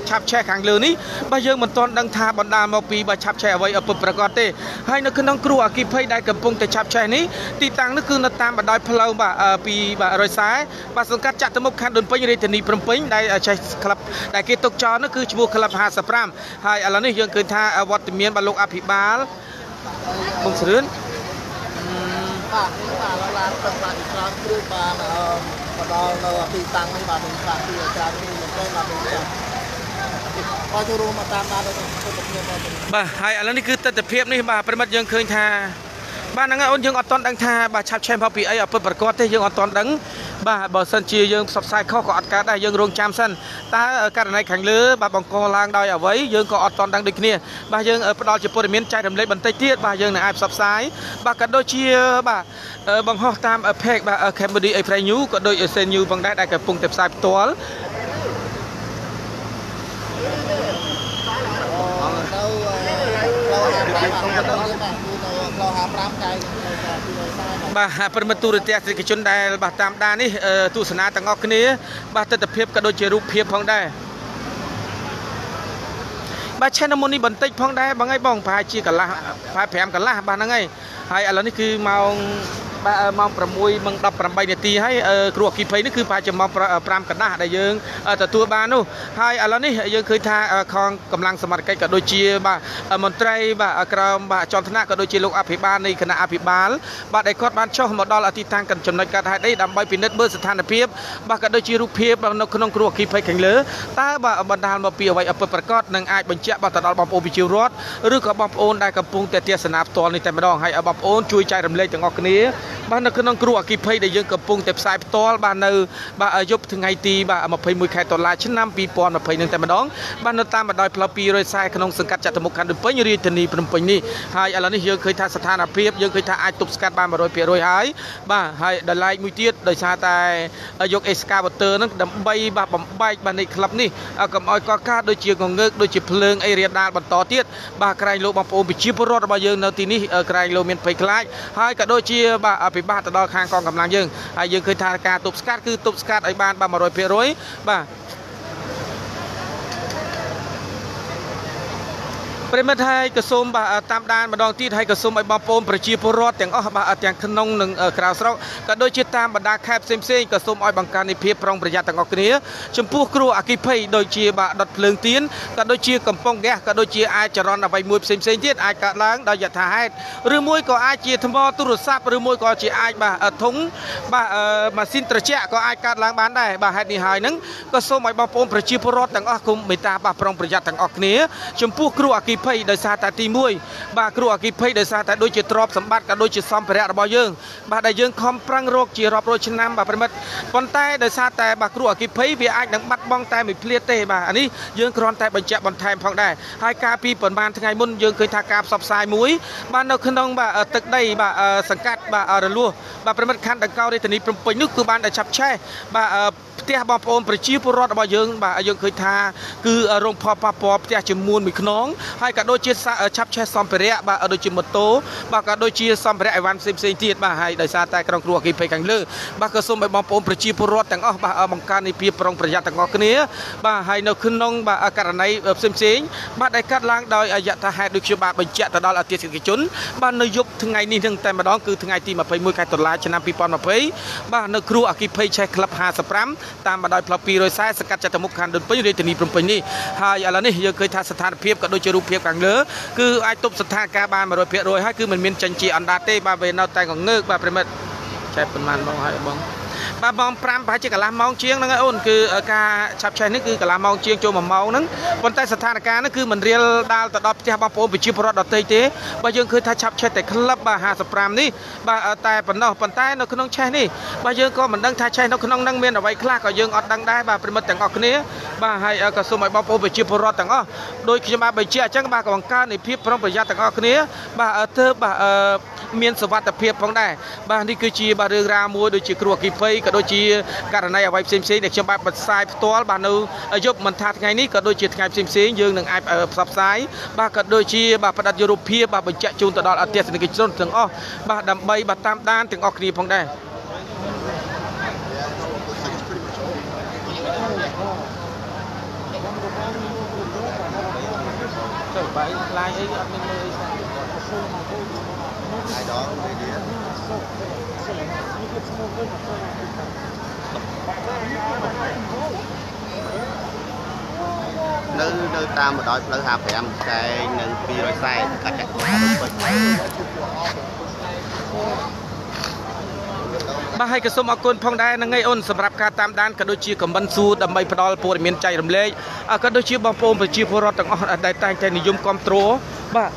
ឆាប់ឆេះខាងលើនេះបាទយើងមិនទាន់ដឹងថាបណ្ដាលមកពីបាទឆាប់ឆេះអ្វីឪពុតប្រកាសទេហើយនៅក្នុងគ្រោះអគិភ័យដែលកំពុងតែឆាប់ឆេះនេះទីតាំងនេះគឺនៅតាមបណ្ដោយផ្លូវបាទពីបាទរយសែបាទសង្កាត់ចាក់ទៅមុខខណ្ឌដូនពេញរាជធានីភ្នំពេញដែលឆេះក្លឹបដែលគេទុកចោលនោះគឺឈ្មោះក្លឹប55ហើយឥឡូវនេះយើងឃើញថាវត្តមានបាទលោកអភិបាលបងស្រឿន បាទនេះបាទឡានទឹកបាទច្រើនគ្រឿងបានមកដល់នៅទីតាំងនេះបាទនឹងសាទីច្រើនគ្រឿងមែនទេបាទនេះបាទចូលរួមមកតាមដានទៅទស្សនវិជ្ជាបាទហើយឥឡូវនេះគឺទស្សនវិជ្ជានេះបាទប្រិមិត្តយើងឃើញថា បាទហ្នឹងហើយអូនយើងអត់ទាន់ដឹងថាបាទឆាប់ឆេមមកពីអីអត់ពិតប្រកបទេយើងអត់ទាន់ដឹងបាទបើសិនជាយើងផ្សព្វផ្សាយខុសក៏អត់កើតដែរយើងរងចាំសិនតើករណីខាងលើបាទបង្កឡើងដោយអ្វីយើងក៏អត់ទាន់ដឹងដូចគ្នាបាទយើងផ្ដល់ជាព័ត៌មានចែករំលែកបន្តិចទៀតបាទយើងនឹងអាចផ្សព្វផ្សាយបាទក៏ដូចជាបាទបង្ហោះតាម page បាទ Cambodia April News ក៏ដូច SN News ផងដែរដែលកំពុងតែផ្សាយផ្ទាល់ទៅផ្លូវ 55កែបាទប្រិមត្តទូរទស្សនិកជនដែលបាទតាមដាននេះទស្សនាទាំងអស់គ្នា បាទទស្សនវិជ្ជាក៏ដូចជារូបភាពផងដែរបាទ channel មុននេះបន្តិចផងដែរបងអីបងប្រហែលជាកន្លះប្រហែល5កន្លះបាទហ្នឹងហើយហើយឥឡូវនេះគឺម៉ោងបាទ ម៉ោង6ម៉ោង18នាទីហើយគ្រោះអគ្គិភ័យនេះគឺប្រហែលជាម៉ោង5កណ្ដាស់ដែលយើងទទួលបាននោះហើយឥឡូវនេះយើងឃើញថាខងកម្លាំងសមត្ថកិច្ចក៏ដូចជាបាទមន្ត្រីបាទក្រមបាទជាន់ថ្នាក់ក៏ដូចជាលោកអភិបាលនៃគណៈអភិបាលបាទដែលគាត់បានចុះមកដល់អធិតាំងចំណុចកាត់ហេតុអីដើម្បីពិនិត្យមើលស្ថានភាពបាទក៏ដូចជារូបភាពនៅក្នុងគ្រោះអគ្គិភ័យខាងលើតើបាទបណ្ដាលមកពីអ្វីអពិតប្រកបនឹងអាចបញ្ជាក់បាទទៅដល់បងប្អូនប្រជាពលរដ្ឋឬក៏បងប្អូនដែលកំពុងតែទស្សនាផ្ទាល់នេះតែម្ដងហើយឲ្យបងប្អូនជួយចែករំលែកទាំងអស់គ្នាបាទនៅក្នុងគ្រូអគិភ័យដែលយើងកំពុងតែផ្សាយផ្ទាល់បាទនៅបាទយប់ថ្ងៃទីបាទ21ខែតុលាឆ្នាំ2020នឹងតែម្ដងបាទនៅតាមបណ្ដោយផ្លូវ240ក្នុងសង្កាត់ចតុមុខខណ្ឌពេញរាជធានីភ្នំពេញនេះហើយឥឡូវនេះយើងឃើញថាស្ថានភាពយើងឃើញថាអាចទប់ស្កាត់បាន100%ហើយបាទហើយដល់ឡែកមួយទៀតដោយសារតែយក excavator ហ្នឹងដើម្បីបាទបំបែកបាទនៃក្លឹបនេះកុំឲ្យកកកាដូចជាងងើកដូចជាភ្លើងអីរាលដាលបន្តទៀតបាទក្រែងលោកបងប្អូនប្រជាពលរដ្ឋរបស់យើងនៅទីនេះក្រែងលោកមានភ័យខ្លាចហើយក៏ដូចជាបាទពិបាកទៅដល់ខាងកងកម្លាំងយើងហើយយើងឃើញថាការទប់ស្កាត់គឺទប់ស្កាត់ឲ្យបានបាទ100%បាទ ប្រិមិត្តហើយក៏សូមបាទតាមដានម្ដងទៀតហើយក៏សូមឲ្យបងប្អូនប្រជាពលរដ្ឋទាំងអស់បាទទាំងក្នុងនិងក្រៅស្រុកក៏ដូចជាតាមបណ្ដាខេត្តផ្សេងផ្សេងក៏សូមឲ្យបង្កើននៃភាពប្រុងប្រយ័ត្នទាំងអស់គ្នាចំពោះគ្រោះអគ្គិភ័យដូចជាបាទដុតភ្លើងទៀនក៏ដូចជាកំប៉ុងហ្គាសក៏ដូចជាអាចចរន្តអ្វីមួយផ្សេងផ្សេងទៀតអាចកើតឡើងដោយយថាហេតុឬមួយក៏អាចជាថ្មទូរស័ព្ទឬមួយក៏ជាអាចបាទធុងបាទម៉ាស៊ីនត្រជាក់ក៏អាចកើតឡើងបានដែរបាទហេតុនេះហើយនឹងក៏សូមឲ្យបងប្អូនប្រជាពលរដ្ឋទាំងអស់គុំមេត្តាបាទប្រុងប្រយ័ត្នទាំងអស់គ្នាចំពោះគ្រោះអគ្គិភ័យដោយសារតែទី1បាទគ្រោះអគ្គិភ័យដោយសារតែដូចជាទ្រព្យសម្បត្តិក៏ដូចជាសម្ភារៈរបស់យើងបាទដែលយើងខំប្រឹងរកជារាប់រយឆ្នាំបាទប្រិមិត្តប៉ុន្តែដោយសារតែបាទគ្រោះអគ្គិភ័យវាអាចនឹងបាត់បង់តែមួយភ្លាតទេបាទអានេះយើងគ្រាន់តែបញ្ជាក់បន្ថែមផងដែរហើយកាលពីប្រហែលថ្ងៃមុនយើងឃើញថាការផ្សព្វផ្សាយមួយបាទនៅក្នុងបាទទឹកដីបាទសង្កាត់បាទរលួសបាទប្រិមិត្តខណ្ឌដង្កោរាជធានីភ្នំពេញនោះគឺបានតែចាប់ឆេះបាទ ផ្ទះបងប្អូនប្រជាពលរដ្ឋរបស់យើងបាទយើងឃើញថាគឺរងផលប៉ះពាល់ផ្ទះជាមួនមួយខ្នងហើយក៏ដូចជាឆាប់ឆេះសម្ភារៈបាទដូចជាម៉ូតូបាទក៏ដូចជាសម្ភារៈអីវ៉ាន់ផ្សេងផ្សេងទៀតបាទហើយដោយសារតែក្រុងគ្រួអគិភ័យខាងលើបាទក៏សូមឲ្យបងប្អូនប្រជាពលរដ្ឋទាំងអស់បាទបង្កើននីភាពប្រុងប្រយ័ត្នទាំងអស់គ្នាបាទហើយនៅក្នុងបាទករណីផ្សេងផ្សេងបាទដែលកាត់ឡើងដោយអយថាហេតុដូចខ្ញុំបាទបញ្ជាក់ទៅដល់អតិថិជនបាទនៅយប់ថ្ងៃនេះនឹងតែម្ដងគឺថ្ងៃទី21ខែតុលាឆ្នាំ2020បាទនៅគ្រួអគិភ័យឆេះក្លឹប55តាមបណ្ដោយផ្លូវ240សកាត់ចិត្តមុខខណ្ឌដុនពេញរាជធានីភ្នំពេញនេះហើយឥឡូវនេះយើងឃើញថាស្ថានភាពក៏ដូចជារូបភាពខាងលើគឺអាចទប់ស្ថានភាពបាន100%ហើយគឺមិនមានចិញ្ចៀអណ្ដាតទេបាទវានៅតែងងើកបាទប្រិមិត្តចែកប៉ុន្មានបងហើយបង បាទម៉ោង5ប្រហែលជាកន្លះម៉ោងជាងហ្នឹងហើយអូនគឺការឆាប់ឆេះនេះគឺកន្លះម៉ោងជាងចូល1ម៉ោងហ្នឹងប៉ុន្តែស្ថានភាពហ្នឹងគឺមិនរៀលដាល់ទៅដល់ផ្ទះបងប្អូនប្រជាពលរដ្ឋដទៃទេបាទយើងឃើញថាឆាប់ឆេះតែក្លឹបបាទ55នេះបាទតែប៉ុណ្ណោះប៉ុន្តែនៅក្នុងឆេះនេះបាទយើងក៏មិនដឹងថាឆេះនៅក្នុងហ្នឹងមានអ្វីខ្លះក៏យើងអត់ដឹងដែរបាទប្រិមិត្តទាំងអស់គ្នាបាទហើយក៏សូមឲ្យបងប្អូនប្រជាពលរដ្ឋទាំងអស់ដោយខ្ញុំបាទបញ្ជាក់អញ្ចឹងបាទក៏បង្កើននៃភាពប្រុងប្រយ័ត្នទាំងអស់គ្នាបាទធ្វើបាទមានសុវត្ថិភាពផងដែរបាទនេះគឺជាបាទរឿងរ៉ាវមួយដូចជាគ្រោះអគ្គិភ័យក៏ដូចជាករណីអ្វីផ្សេងផ្សេងដែលខ្ញុំបាទបន្សាយផ្ទាល់បាទនៅយប់មិនថាថ្ងៃនេះក៏ដូចជាថ្ងៃផ្សេងផ្សេងយើងនឹងអាចផ្សព្វផ្សាយបាទក៏ដូចជាបាទផ្ដិតយុរូបភាពបាទបញ្ជាក់ជូនទៅដល់អតិថិជនទាំងអស់បាទដើម្បីបាទតាមដានទាំងអស់គ្នាផងដែរទៅបាយខ្លាយអីអត់មានមើលអីសោះហើយដល់នេះ នេះនៅនៅតាមបណ្ដោយផ្លូវ55កែងនៅ240កាត់ចាក់ពេញបាទហើយក៏សូមអរគុណផងដែរនឹងឯអូនសម្រាប់ការតាមដានក៏ដូចជាខមមិនសួរដើម្បីផ្ដល់ព័ត៌មានចែករំលែកក៏ដូចជាបងប្អូនប្រជាពលរដ្ឋទាំងអស់ដែលតែងតែនិយមគ្រប់គ្រងបាទ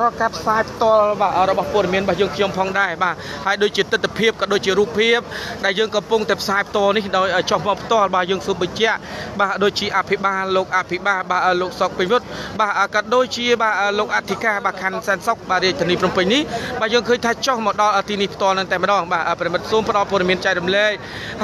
រកការផ្សាយផ្ទាល់បាទរបស់ព័ត៌មានរបស់យើងខ្ញុំផងដែរបាទហើយដូចជាទស្សនវិជ្ជាក៏ដូចជារូបភាពដែលយើងកំពុងតែផ្សាយផ្ទាល់នេះដោយចុះមកផ្ទាល់បាទយើងសូមបញ្ជាក់បាទដូចជាអភិបាលលោកអភិបាលបាទលោកសុកពេញវុឌ្ឍបាទក៏ដូចជាបាទលោកអធិការបាទខណ្ឌសែនសុកបាទរាជធានីភ្នំពេញនេះបាទយើងឃើញថាចុះមកដល់ទីនេះផ្ទាល់នឹងតែម្ដងបាទប្រិមិត្តសូមផ្ដល់ព័ត៌មានចែករំលែក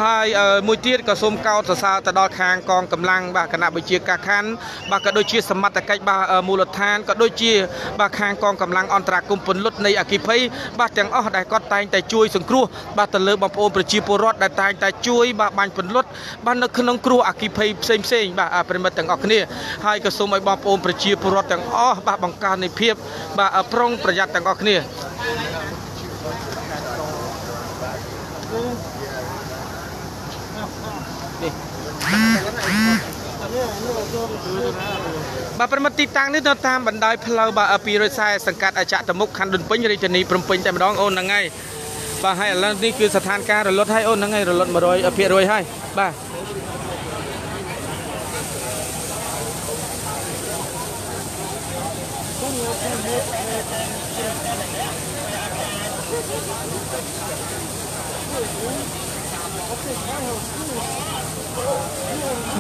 ហើយមួយទៀតក៏សូមកោតសរសើរទៅដល់ខាងកងកម្លាំងបាទគណៈវិជាការខណ្ឌបាទក៏ដូចជាសមត្ថកិច្ចបាទមូលដ្ឋានក៏ដូចជាបាទខាងកងកម្លាំងអន្តរាគមន៍ពន្លត់នៃអគិភ័យបាទទាំងអស់ដែលគាត់តែងតែជួយសង្គ្រោះបាទទៅលើបងប្អូនប្រជាពលរដ្ឋដែលតែងតែជួយបាទបាញ់ពន្លត់បាទនៅក្នុងគ្រោះអគិភ័យផ្សេងផ្សេងបាទប្រិមិត្តទាំងអស់គ្នាហើយក៏សូមឲ្យបងប្អូនប្រជាពលរដ្ឋទាំងអស់បាទបង្កើននៃភាពបាទប្រុងប្រយ័ត្នទាំងអស់គ្នានេះ បាទប្រិមត្តទីតាំងនេះនៅតាមបណ្ដោយផ្លូវបាទ240សង្កាត់អចតមុខខណ្ឌដុនពេញរាជធានីភ្នំពេញតែម្ដងអូនហ្នឹងហើយបាទហើយឥឡូវនេះគឺស្ថានភាពរលត់ហើយអូនហ្នឹងហើយរលត់100%ហើយបាទ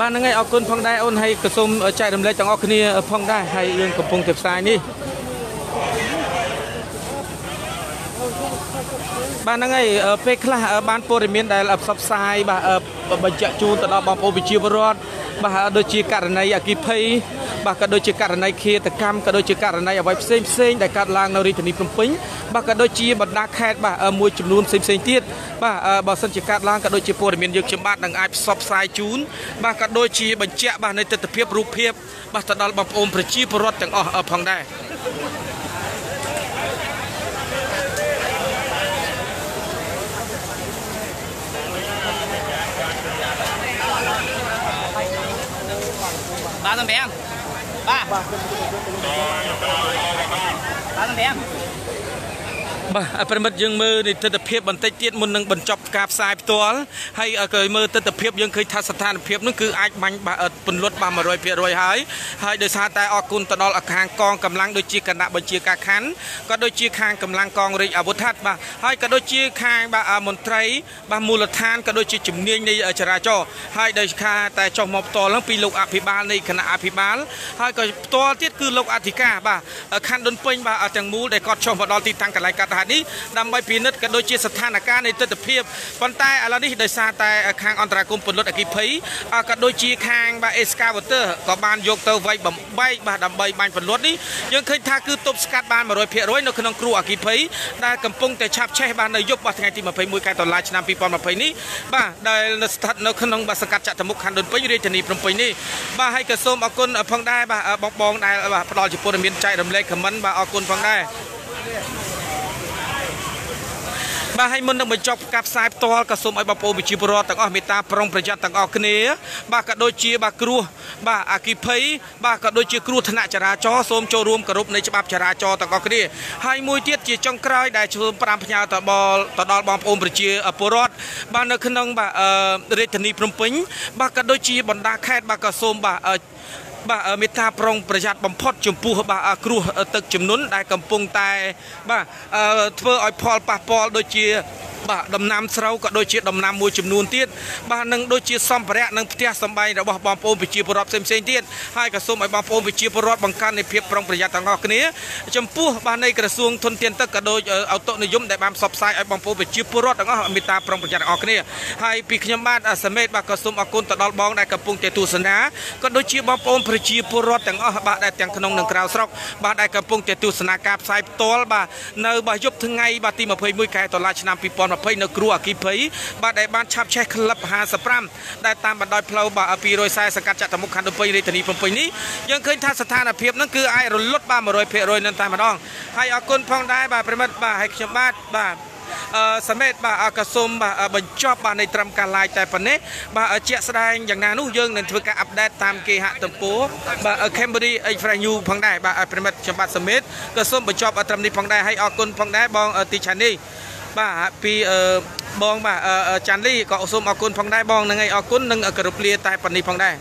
បាទហ្នឹងហើយអរគុណផងដែរអូនហើយក៏សូមចែករំលែកទាំងអស់គ្នាផងដែរហើយយើងកំពុងតែផ្សាយនេះ បាទហ្នឹងហើយពេលខ្លះបានព័ត៌មានដែលផ្សព្វផ្សាយបាទបញ្ជាក់ជូនទៅដល់បងប្អូនប្រជាពលរដ្ឋបាទដូចជាករណីអគិភ័យបាទក៏ដូចជាករណីឃាតកម្មក៏ដូចជាករណីអ្វីផ្សេងផ្សេងដែលកើតឡើងនៅរាជធានីភ្នំពេញបាទក៏ដូចជាបណ្ដាខេត្តបាទមួយចំនួនផ្សេងផ្សេងទៀតបាទបើសិនជាកើតឡើងក៏ដូចជាព័ត៌មានយើងខ្ញុំបាទនឹងអាចផ្សព្វផ្សាយជូនបាទក៏ដូចជាបញ្ជាក់បាទនៃទស្សនវិជ្ជារូបភាពបាទទៅដល់បងប្អូនប្រជាពលរដ្ឋទាំងអស់ផងដែរ បាទសំប្រាំបាទ បាទសំប្រាំបាទប្រិមិត្តយើងមើលនីតិទ្ធភាពបន្តិចទៀតមុននឹងបញ្ចប់ការផ្សាយផ្ទាល់ហើយក៏មើលទស្សនវិជ្ជាយើងឃើញថាស្ថានភាពនោះគឺអាចបាញ់ពន្លត់បាន100%ហើយហើយដោយសារតែអរគុណទៅដល់ខាងកងកម្លាំងដូចជាគណៈបញ្ជាការខណ្ឌក៏ដូចជាខាងកម្លាំងកងរាជអាវុធហត្ថបាទហើយក៏ដូចជាខាងបាទមន្ត្រីបាទមូលដ្ឋានក៏ដូចជាជំនាញនៃចរាចរណ៍ហើយដោយសារតែចុះមកផ្ទាល់ហ្នឹងពីលោកអភិបាលនៃគណៈអភិបាលហើយក៏ផ្ទាល់ទៀតគឺលោកអធិការបាទខណ្ឌដុនពេញបាទទាំងមូលដែលគាត់ចុះមកដល់ទីតាំងកន្លែងកាត់ហេតុនេះដើម្បីពិនិត្យក៏ដូចជាស្ថានភាពនៃទស្សនវិជ្ជាប៉ុន្តែឥឡូវនេះដោយសារតែខាងអន្តរាគមពន្លត់អគិភ័យក៏ដូចជាខាងបាទ Excavator ក៏បានយកទៅវាយបំបែកបាទដើម្បីបាញ់ពន្លត់នេះយើងឃើញថាគឺទប់ស្កាត់បាន100%នៅក្នុងគ្រោះអគិភ័យដែលកំពុងតែឆាប់ឆេះបាននៅយប់បាទថ្ងៃទី21ខែតុលាឆ្នាំ2020នេះបាទដែលស្ថិតនៅក្នុងបាទសង្កាត់ចតុមុខខណ្ឌដូនពេញរាជធានីភ្នំពេញនេះបាទហើយក៏សូមអរគុណផងដែរបាទបងបងដែលបាទផ្ដល់ជាព័ត៌មានចែករំលែកខមមិនបាទអរគុណផងដែរ បាទហើយមុននឹងបញ្ចប់ការផ្សាយផ្ទាល់ក៏សូមឲ្យបងប្អូនប្រជាពលរដ្ឋទាំងអស់មេត្តាប្រុងប្រយ័ត្នទាំងអស់គ្នា បាទក៏ដូចជាបាទគ្រោះបាទអគិភ័យបាទក៏ដូចជាគ្រោះថ្នាក់ចរាចរណ៍សូមចូលរួមគោរពនៃច្បាប់ចរាចរណ៍ទាំងអស់គ្នាហើយមួយទៀតជាចុងក្រោយដែលជួមប្រាំផ្ញើទៅដល់ទៅដល់បងប្អូនប្រជាពលរដ្ឋបាទនៅក្នុងបាទរាជធានីភ្នំពេញបាទក៏ដូចជាបណ្ដាខេត្តបាទក៏សូមបាទ បាទមេត្តាប្រុងប្រយ័ត្នបំផុតចំពោះបាទគ្រោះទឹកជំនន់ដែលកំពុងតែបាទធ្វើឲ្យផលប៉ះពាល់ដូចជាបាទដំណាំស្រូវក៏ដូចជាដំណាំមួយចំនួនទៀតបាទនឹងដូចជាសម្ភារៈនិងផ្ទះសម្បែងរបស់បងប្អូនប្រជាពលរដ្ឋផ្សេងផ្សេងទៀតហើយក៏សូមឲ្យបងប្អូនប្រជាពលរដ្ឋបង្កើននៃភាពប្រុងប្រយ័ត្នទាំងអស់គ្នាចំពោះបាទនៃក្រសួងធនធានទឹកក៏ដូចអតុនិយមដែលបានផ្សព្វផ្សាយឲ្យបងប្អូនប្រជាពលរដ្ឋទាំងអស់មេត្តាប្រុងប្រយ័ត្នទាំងអស់គ្នាហើយពីខ្ញុំបាទសមេតបាទក៏សូមអរគុណទៅដល់បងដែលកំពុងតែទស្សនាក៏ដូចជាបងប្អូនប្រជាពលរដ្ឋទាំងអស់បាទដែលទាំងក្នុងនិងក្រៅស្រុកបាទដែលកំពុងតែទស្សនាការផ្សាយផ្ទាល់បាទនៅបាទយប់ថ្ងៃបាទទី21ខែតុលាឆ្នាំ2020 2020នៅគ្រូអគិភ័យបាទដែលបានឆាប់ឆេះក្លឹប55ដែលតាមបណ្ដោយផ្លូវបាទ240សង្កាត់ចតុមុខខណ្ឌទំពេញរាជធានីភ្នំពេញនេះយើងឃើញថាស្ថានភាពហ្នឹងគឺអាចរលត់បាទ100%នឹងតែម្ដងហើយអរគុណផងដែរបាទប្រិមិត្តបាទហើយខ្ញុំបាទបាទអឺសមេតបាទក៏សូមបាទបញ្ចប់បាទនៃត្រឹមការ live តែប៉ុណ្ណេះបាទជាក់ស្ដែងយ៉ាងណានោះយើងនឹងធ្វើការអាប់ដេតតាមគេហទំព័របាទ Camry Express New ផងដែរបាទប្រិមិត្តខ្ញុំបាទសមេតក៏សូមបញ្ចប់ត្រឹមនេះផងដែរហើយអរគុណផងដែរបងទីឆានី បាទពីបងបាទចាន់លីក៏សូមអរគុណផងដែរបងនឹងឯងអរគុណនិងគោរពលាតែប៉ុណ្នេះផងដែរ